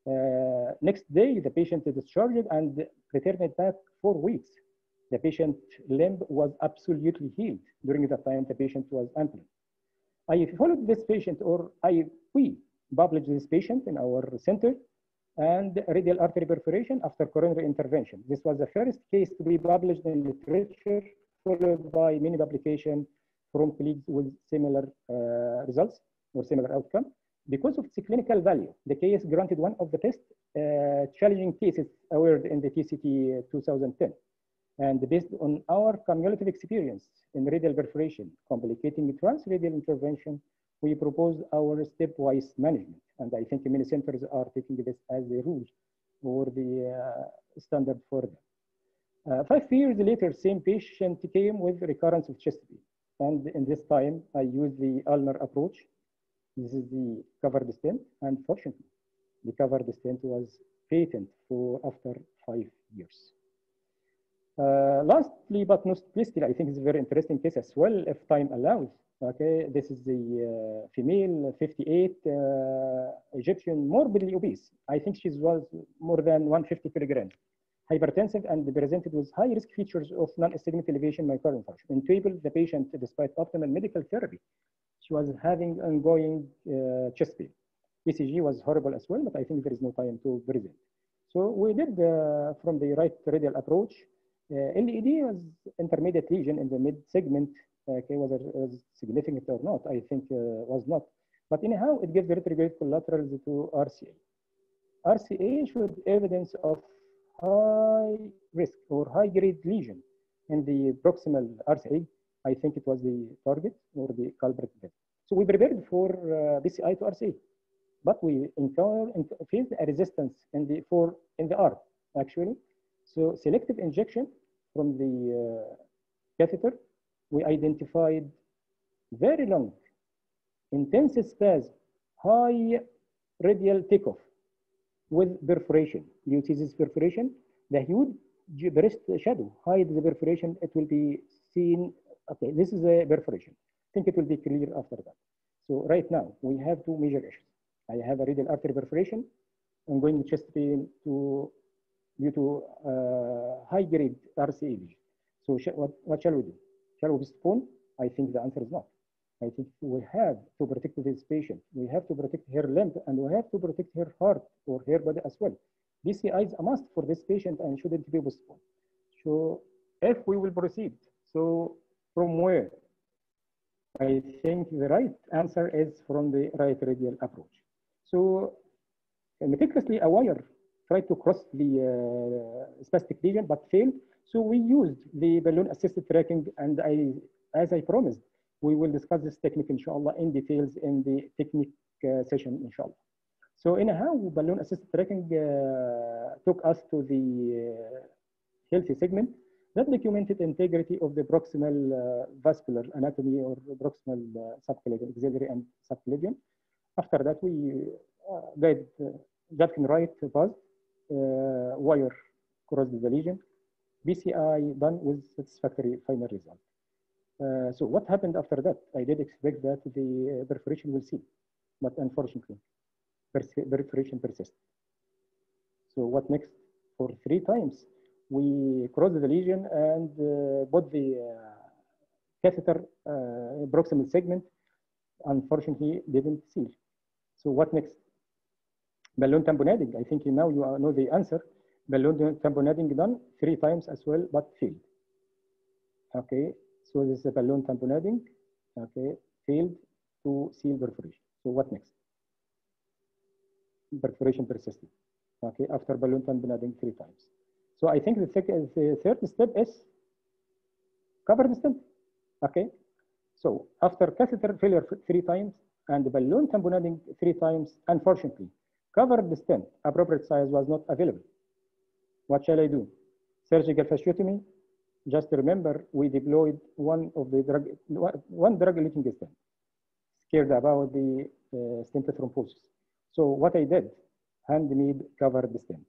Uh, next day, the patient is discharged and returned back four weeks the patient limb was absolutely healed during the time the patient was ambulant. I followed this patient or I, we published this patient in our center and radial artery perforation after coronary intervention. This was the first case to be published in literature followed by many publications from colleagues with similar uh, results or similar outcome. Because of its clinical value, the case granted one of the best uh, challenging cases awarded in the TCT 2010. And based on our cumulative experience in radial perforation, complicating transradial intervention, we propose our stepwise management. And I think many centers are taking this as a rule or the uh, standard for them. Uh, five years later, same patient came with recurrence of chest pain. And in this time, I used the ulnar approach. This is the covered stent. And fortunately, the covered stent was patent for after five years. Uh, lastly, but not leastly, I think it's a very interesting case as well, if time allows. Okay, this is the uh, female, 58, uh, Egyptian, morbidly obese. I think she was more than 150 kilograms. Hypertensive and presented with high risk features of non-ischemic elevation myocardial infarction. In table, the patient, despite optimal medical therapy, she was having ongoing uh, chest pain. ECG was horrible as well, but I think there is no time to present. So we did uh, from the right radial approach. Uh, LAD was intermediate lesion in the mid segment. Okay, whether it was significant or not, I think uh, was not. But anyhow, it gives retrograde collaterals to RCA. RCA showed evidence of high risk or high grade lesion in the proximal RCA. I think it was the target or the culprit. So we prepared for uh, PCI to RCA but we encounter faced a resistance in the for in the arm actually. So selective injection from the uh, catheter, we identified very long, intense spasm, high radial takeoff with perforation. You see this perforation, the huge breast shadow hide the perforation. It will be seen. Okay, this is a perforation. I think it will be clear after that. So right now we have two major issues. I have a radial artery perforation, ongoing chest pain to, due to uh, high grade RCA lesion. So sh what, what shall we do? Shall we postpone? I think the answer is not. I think we have to protect this patient. We have to protect her limb and we have to protect her heart or her body as well. PCI is a must for this patient and shouldn't be postponed. So if we will proceed, so from where? I think the right answer is from the right radial approach. So meticulously a wire tried to cross the uh, spastic lesion but failed. So we used the balloon assisted tracking and I, as I promised, we will discuss this technique inshallah in details in the technique uh, session inshallah. So anyhow, balloon assisted tracking uh, took us to the healthy segment that documented integrity of the proximal uh, vascular anatomy or proximal uh, subclavian, axillary and subclavian. After that, we uh, guide uh, Judkin right paused, uh, wire crossed the lesion, PCI done with satisfactory final result. Uh, so what happened after that? I did expect that the perforation will cease, but unfortunately, perforation persists. So what next? For three times, we crossed the lesion and uh, put the uh, catheter uh, proximal segment, unfortunately, didn't seal. So what next? Balloon tamponading. I think you now you know the answer. Balloon tamponading done three times as well, but failed. Okay, so this is a balloon tamponading. Okay, failed to seal perforation. So what next? Perforation persisted. Okay, after balloon tamponading three times. So I think the, the third step is cover the stent. Okay, so after catheter failure three times and balloon tamponading three times, unfortunately, covered the stent, appropriate size was not available. What shall I do? Surgical fasciotomy. Just remember, we deployed one of the drug, one drug-eluting stent. Scared about the uh, stent thrombosis. So what I did, hand-made covered stent.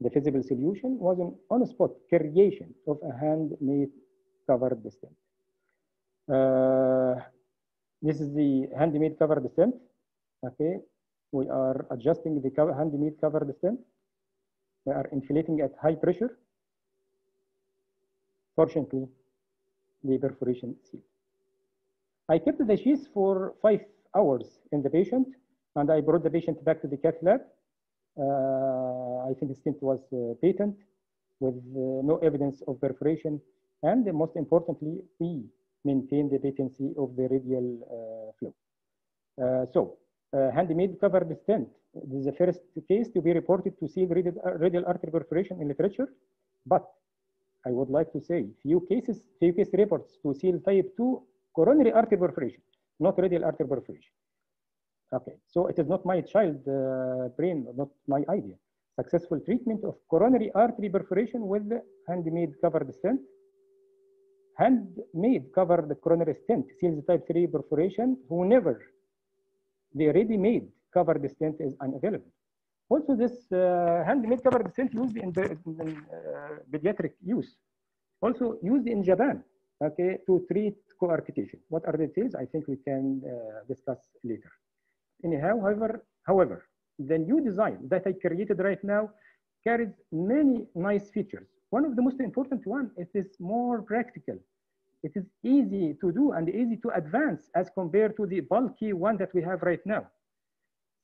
The feasible solution was an on-spot creation of a hand-made covered stent. Uh, this is the hand-made covered stent. Okay, we are adjusting the cover, hand-made covered. We are inflating at high pressure. Fortunately, the perforation sealed. I kept the sheath for five hours in the patient, and I brought the patient back to the cath lab. Uh, I think the stent was uh, patent with uh, no evidence of perforation. And most importantly, we maintain the patency of the radial uh, flow. Uh, so, uh, hand-made covered stent. This is the first case to be reported to see radial, radial artery perforation in literature, but I would like to say few cases, few case reports to seal type 2 coronary artery perforation, not radial artery perforation. Okay, so it is not my child uh, brain, not my idea. Successful treatment of coronary artery perforation with handmade covered stent. Handmade covered coronary stent seals type 3 perforation whenever the ready-made covered stent is unavailable. Also, this uh, handmade covered stent used in, in uh, pediatric use, also used in Japan, okay, to treat coarctation. What are the details? I think we can uh, discuss later. Anyhow, however, however, the new design that I created right now carries many nice features. One of the most important one, is it is more practical. It is easy to do and easy to advance as compared to the bulky one that we have right now.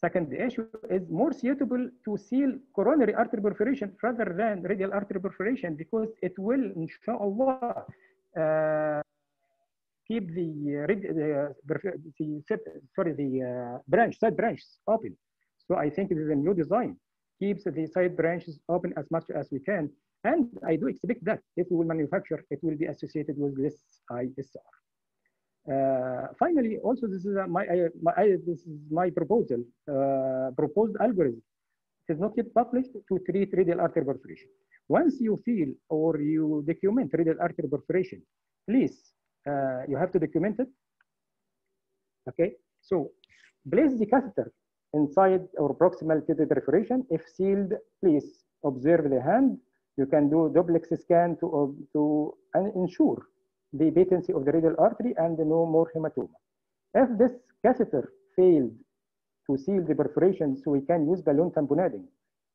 Second issue is more suitable to seal coronary artery perforation rather than radial artery perforation because it will, inshallah, uh, keep the, uh, the, the sorry the uh, branch side branches open. So I think it is a new design keeps the side branches open as much as we can. And I do expect that if we will manufacture, it will be associated with this ISR. Uh, finally, also this is my, my this is my proposal, uh, proposed algorithm. It is not yet published to treat radial artery perforation. Once you feel or you document radial artery perforation, please, uh, you have to document it. Okay, so place the catheter inside or proximal to the perforation. If sealed, please observe the hand. You can do duplex scan to, uh, to ensure the patency of the radial artery and no more hematoma. If this catheter failed to seal the perforation, so we can use balloon tamponading.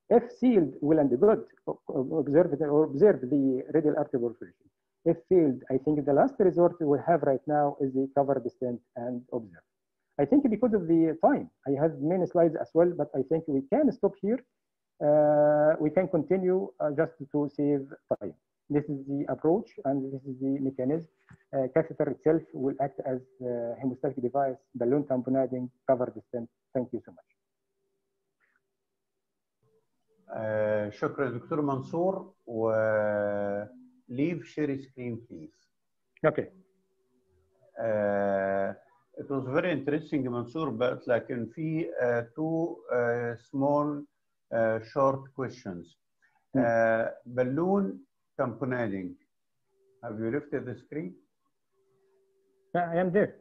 If sealed, well and good, observe or observe the radial artery perforation. If failed, I think the last resort we have right now is the covered stent and observe. I think because of the time, I have many slides as well, but I think we can stop here. Uh, we can continue uh, just to save time. This is the approach and this is the mechanism. Uh, catheter itself will act as a hemostatic device, balloon tamponading, cover the stent. Thank you so much. Uh, شكرا دكتور منصور و leave share screen please. Okay. Uh, it was very interesting منصور but لكن في uh, two uh, small uh, short questions. Uh, balloon tamponading. Have you lifted the screen? I am there.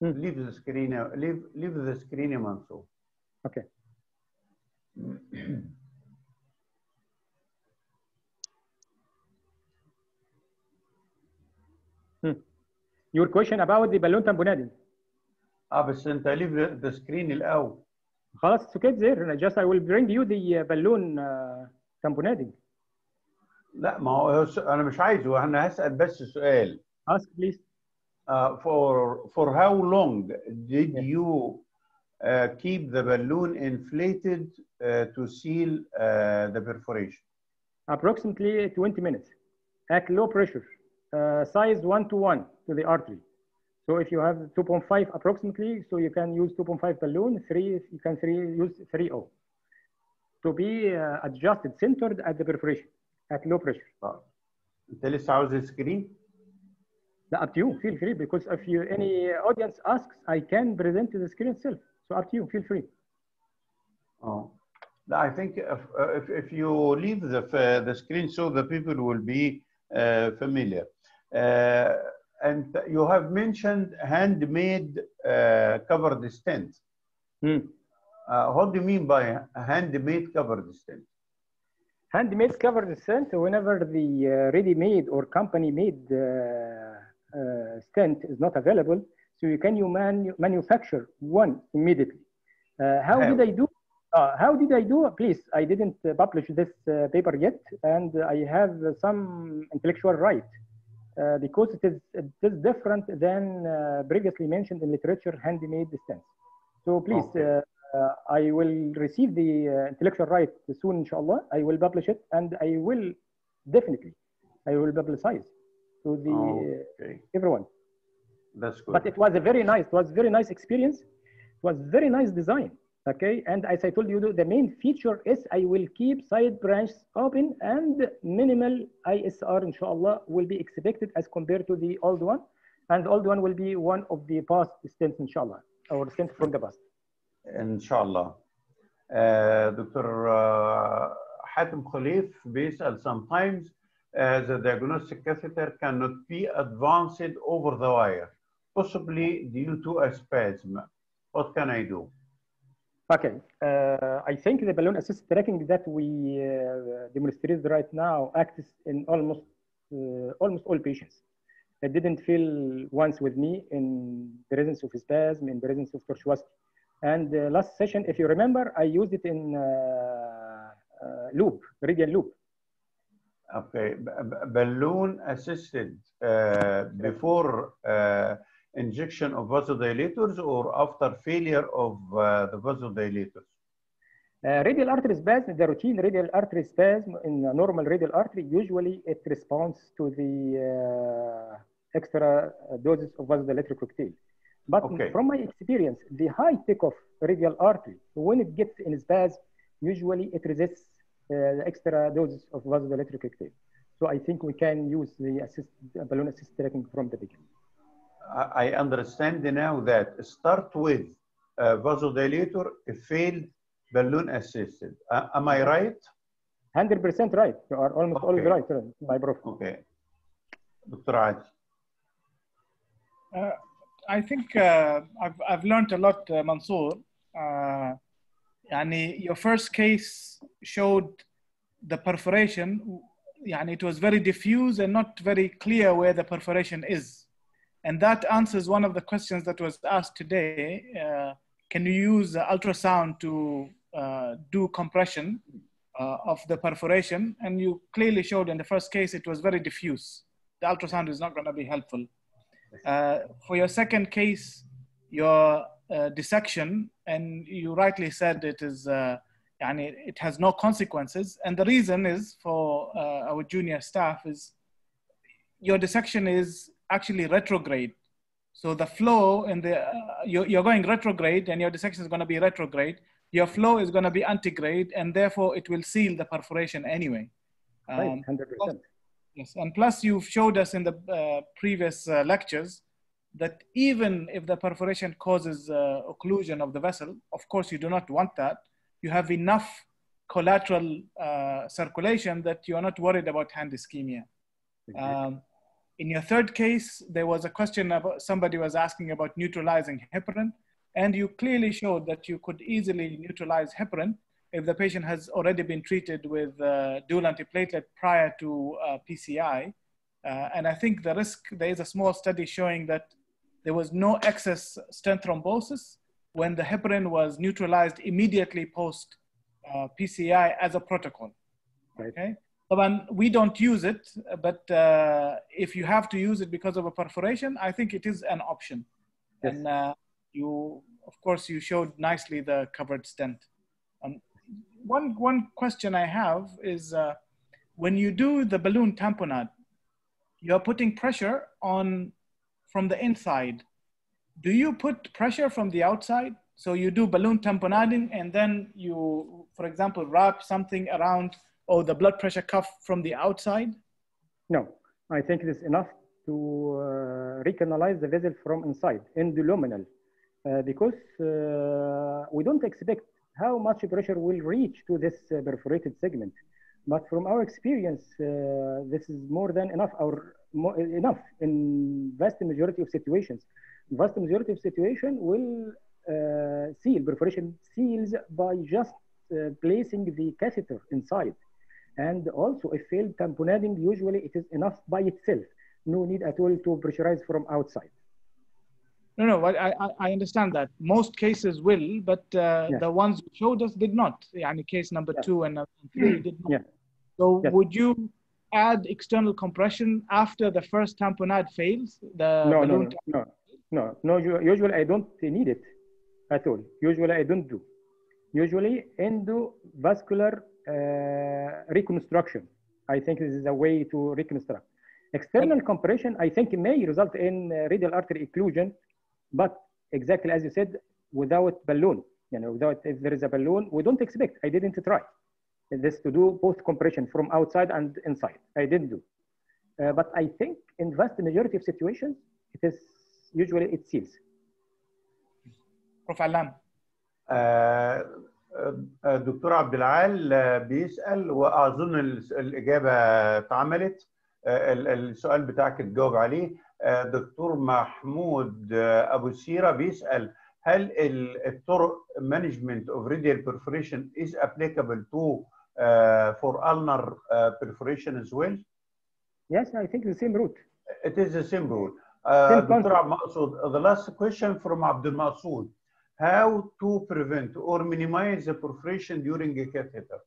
Hmm. Leave the screen. uh, Leave leave the screen, Mansoor. Okay. Hmm. Your question about the balloon tamponading. اه بس انت leave the, the screen الاول. خلاص it's okay there. Just I will bring you the uh, balloon uh, tamponading. لا ما هو س- انا مش عايزه انا هسال بس سؤال. Ask please. Uh, for for how long did Yeah. you uh, keep the balloon inflated uh, to seal uh, the perforation? Approximately 20 minutes at low pressure, uh, size one to one to the artery. So if you have 2.5 approximately, so you can use 2.5 balloon, three, you can three, use 3.0 to be uh, adjusted, centered at the perforation at low pressure. طيب. انت لسه عاوز السكرين؟ That up to you, feel free, because if you any audience asks, I can present the screen itself. So up to you, feel free. Oh. No, I think if, uh, if, if you leave the, f- the screen so the people will be uh, familiar. Uh, and you have mentioned handmade uh, covered stent. Hmm. Uh, what do you mean by handmade covered stent? Handmade covered stent, whenever the uh, ready-made or company-made uh, uh, stent is not available, so you can you manu manufacture one immediately. Uh, how, did I do? Uh, how did I do? Please, I didn't uh, publish this uh, paper yet, and I have some intellectual right uh, because it is, it is different than uh, previously mentioned in literature handmade stents. So please, Okay. uh, uh, I will receive the uh, intellectual right soon, inshallah. I will publish it and I will definitely, I will publicize to the Okay, everyone. that's good. But it was a very nice, it was very nice experience. It was very nice design okay and as i told you the main feature is i will keep side branches open and minimal isr inshallah will be expected as compared to the old one. And old one will be one of the past stents inshallah or stents from the past. Inshallah. Uh, dr uh, hatem khalif based sometimes uh, the diagnostic catheter cannot be advanced over the wire possibly due to a spasm what can i do? Okay, uh, I think the balloon assisted tracking that we uh, demonstrated right now acts in almost uh, almost all patients. It didn't feel once with me in the presence of spasm, in the presence of tortuosity. And uh, last session, if you remember, I used it in uh, uh, loop, radial loop. okay b- balloon assisted uh, before injection of vasodilators or after failure of uh, the vasodilators Uh, radial artery spasm, the routine radial artery spasm in a normal radial artery, usually it responds to the uh, extra doses of vasodilator cocktail. But Okay. from my experience, the high of radial artery, when it gets in spasm, usually it resists uh, the extra doses of vasodilator cocktail. So I think we can use the assist, balloon assist tracking from the beginning. I I understand now that start with uh, vasodilator failed balloon assisted. Uh, am I right? 100% right. You are almost always Okay. right, uh, my prof. Okay. Dr. Adi. Uh, I think uh, I've, I've learned a lot, uh, Mansoor. Uh, يعني your first case showed the perforation. يعني it was very diffuse and not very clear where the perforation is. And that answers one of the questions that was asked today. Uh, can you use ultrasound to uh, do compression uh, of the perforation? And you clearly showed in the first case, it was very diffuse. The ultrasound is not gonna be helpful. Uh, for your second case, your uh, dissection, and you rightly said it is, uh, and it, it, has no consequences. And the reason is for our junior staff is your dissection is actually retrograde. So the flow in the, uh, you're, you're going retrograde and your dissection is going to be retrograde. Your flow is going to be antegrade and therefore it will seal the perforation anyway. Right, Um, 100%. Yes, and plus you've showed us in the uh, previous uh, lectures that even if the perforation causes uh, occlusion of the vessel, of course you do not want that. You have enough collateral uh, circulation that you are not worried about hand ischemia. Um, in your third case, there was a question about somebody was asking about neutralizing heparin, and you clearly showed that you could easily neutralize heparin if the patient has already been treated with uh, dual antiplatelet prior to uh, PCI. Uh, and I think the risk, there is a small study showing that there was no excess stent thrombosis when the heparin was neutralized immediately post uh, PCI as a protocol. Right. Okay. طبعا we don't use it, but uh, if you have to use it because of a perforation, I think it is an option. Yes. And uh, you, of course, you showed nicely the covered stent. Um, one, one question I have is uh, when you do the balloon tamponade, you're putting pressure on from the inside. Do you put pressure from the outside? So you do balloon tamponading and then you, for example, wrap something around or the blood pressure cuff from the outside? No, I think it is enough to uh, recanalize the vessel from inside, endoluminal, uh, because uh, we don't expect how much pressure will reach to this uh, perforated segment. But from our experience, uh, this is more than enough, or mo- enough in vast majority of situations. Vast majority of situation will uh, seal, perforation seals by just placing the catheter inside. And also, a failed tamponading, usually it is enough by itself. No need at all to pressurize from outside. No, no, I, I, I understand that. Most cases will, but uh, Yeah. the ones you showed us did not. Yani case number Yeah. two and three did not. Yeah. So Yes. would you add external compression after the first tamponade fails? The no, no, balloon no, no, no, no. Usually, I don't need it at all. Usually, I don't do. Usually, endovascular uh, reconstruction. I think this is a way to reconstruct. External compression, I think, may result in uh, radial artery occlusion, but exactly as you said, without balloon. You know, without if there is a balloon, we don't expect. I didn't try this to do both compression from outside and inside. I didn't do, uh, but I think in vast majority of situations, it is usually it seals. Prof. Allam. Uh, دكتور عبد العال آه، بيسأل وأظن ال- الإجابة اتعملت آه، ال- السؤال بتاعك اتجاوب عليه آه، دكتور محمود آه، أبو سيرة بيسأل هل ال- الطرق management of radial perforation is applicable to uh, for ulnar uh, perforation as well? Yes, I think the same route. It is a same rule. Uh, Same. عبد المقصود, the last question from عبد المقصود. How to prevent or minimize the perforation during a catheter?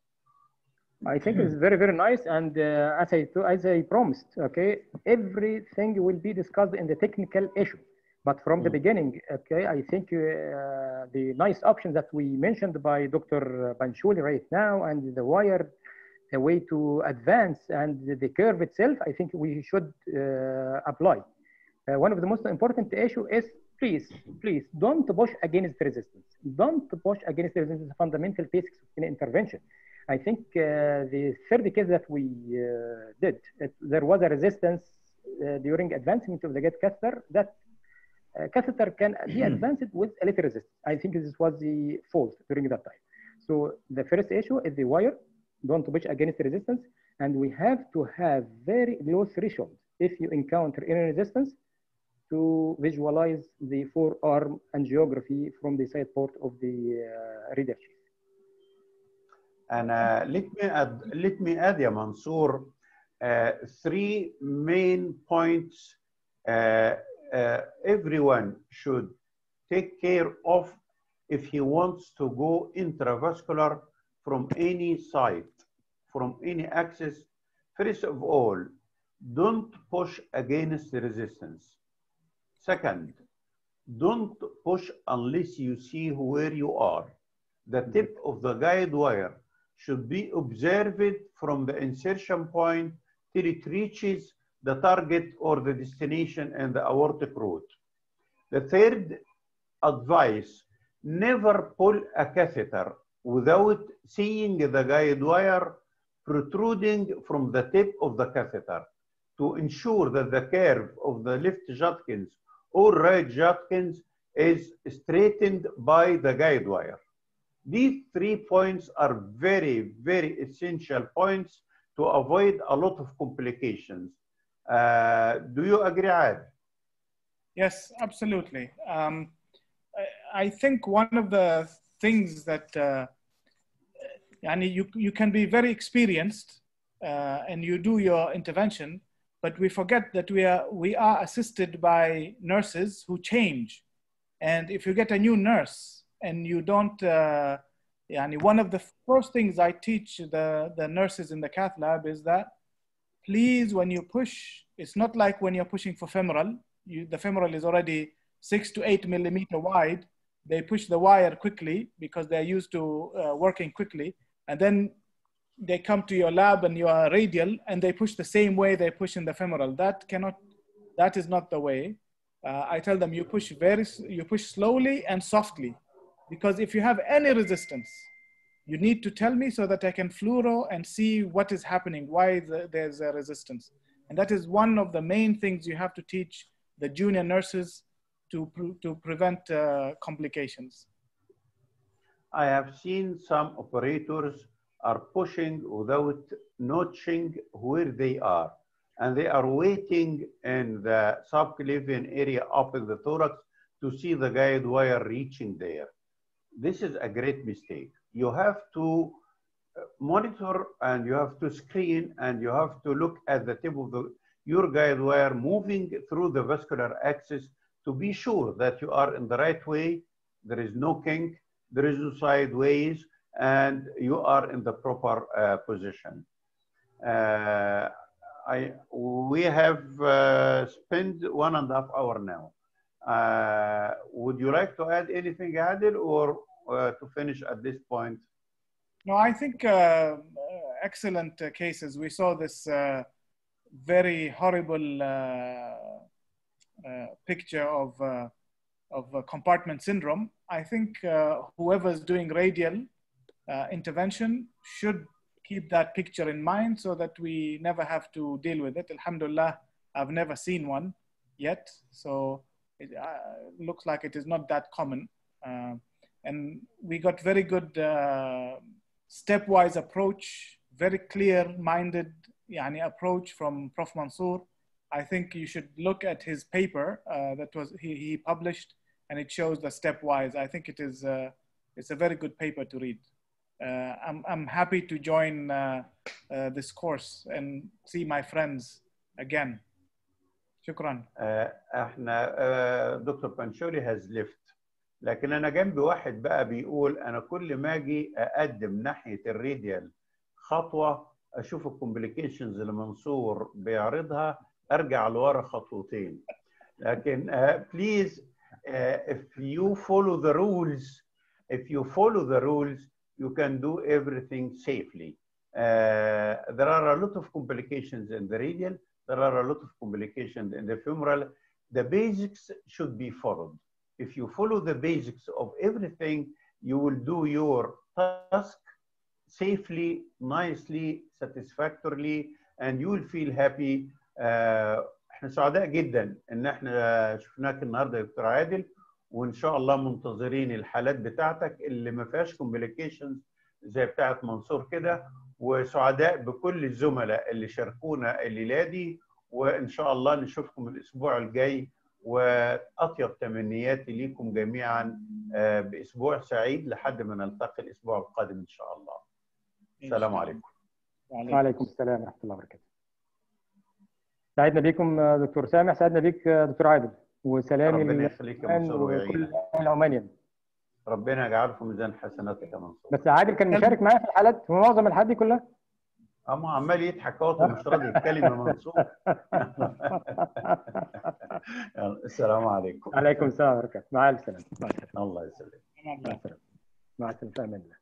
I think it's very, very nice. And uh, as, I, as I promised, okay, everything will be discussed in the technical issue. But from the Mm. beginning, okay, I think uh, the nice option that we mentioned by Dr. Pancholi right now and the wire, the way to advance and the curve itself, I think we should uh, apply. Uh, one of the most important issue is please, please don't push against resistance. Don't push against resistance, fundamental basics of any intervention. I think uh, the third case that we uh, did, it, there was a resistance uh, during advancement of the gate catheter that uh, catheter can be advanced with a little resistance. I think this was the fault during that time. So the first issue is the wire, don't push against resistance, and we have to have very low threshold if you encounter any resistance to visualize the forearm angiography from the side port of the uh. And uh, let me add, let me add, ya Mansoor, uh, three main points uh, uh, everyone should take care of if he wants to go intravascular from any side, from any axis. First of all, don't push against the resistance. Second, don't push unless you see where you are. The hmm. tip of the guide wire should be observed from the insertion point till it reaches the target or the destination and the aortic root. The third advice, never pull a catheter without seeing the guide wire protruding from the tip of the catheter to ensure that the curve of the left Judkins or right Judkins is straightened by the guide wire. These three points are very, very essential points to avoid a lot of complications. Uh, do you agree, Ad? Yes, absolutely. Um, I, think one of the things that uh, you, you can be very experienced uh, and you do your intervention, but we forget that we are, we are assisted by nurses who change. And if you get a new nurse and you don't, uh, yani one of the first things I teach the, the nurses in the cath lab is that please, when you push, it's not like when you're pushing for femoral, you, the femoral is already six to eight millimeter wide. They push the wire quickly because they're used to uh, working quickly. And then they come to your lab and you are radial and they push the same way they push in the femoral. That cannot, that is not the way. Uh, I tell them you push very, you push slowly and softly because if you have any resistance, you need to tell me so that I can fluoro and see what is happening, why the, there's a resistance. And that is one of the main things you have to teach the junior nurses to, pre to prevent uh, complications. I have seen some operators are pushing without notching where they are. And they are waiting in the subclavian area up in the thorax to see the guide wire reaching there. This is a great mistake. You have to uh, monitor and you have to screen and you have to look at the tip of the, your guide wire moving through the vascular axis to be sure that you are in the right way, there is no kink, there is no sideways, and you are in the proper uh, position. Uh, I, we have uh, spent one and a half hour now. Uh, would you like to add anything, Adil, or uh, to finish at this point? No, I think uh, excellent cases. We saw this very horrible picture of of compartment syndrome, I think whoever's doing radial uh, intervention should keep that picture in mind so that we never have to deal with it. Alhamdulillah, I've never seen one yet, so it uh, looks like it is not that common. Uh, and we got very good uh, stepwise approach, very clear-minded yani, approach from Prof. Mansour. I think you should look at his paper uh, that was he, he published, and it shows the stepwise. I think it is uh, it's a very good paper to read. Uh, I'm I'm happy to join uh, uh, this course and see my friends again. شكرا. إحنا دكتور بانشوري هاز ليفت لكن أنا جنبي واحد بقى بيقول أنا كل ما أجي أقدم ناحية الراديال خطوة أشوف الكومبليكيشنز اللي منصور بيعرضها أرجع لورا خطوتين لكن بليز if you follow the rules if you follow the rules you can do everything safely uh, there are a lot of complications in the radial there are a lot of complications in the femoral the basics should be followed if you follow the basics of everything you will do your task safely nicely satisfactorily and you will feel happy uh, احنا سعداء جدا ان احنا شفناك النهارده يا دكتور عادل وإن شاء الله منتظرين الحالات بتاعتك اللي ما فيهاش كومبليكيشنز زي بتاعت منصور كده وسعداء بكل الزملاء اللي شاركونا الليلة دي وإن شاء الله نشوفكم الأسبوع الجاي وأطيب تمنياتي ليكم جميعا آه، بأسبوع سعيد لحد ما نلتقي الأسبوع القادم إن شاء الله. السلام عليكم. وعليكم السلام ورحمة الله وبركاته. سعدنا بيكم آه، دكتور سامح. سعدنا بيك آه، دكتور عادل. وسلامي ربنا يخليك يا منصور وكل أهل عمان ربنا يجعله في ميزان حسناتك يا منصور. بس عادل كان مشارك معايا في الحالات في معظم الحالات دي كلها؟ اما عمال يضحك اهوت ومش راضي يتكلم يا منصور. السلام عليكم. عليكم السلام ورحمة الله. مع السلامه الله يسلمك. مع السلامة. مع السلامة. في أمان الله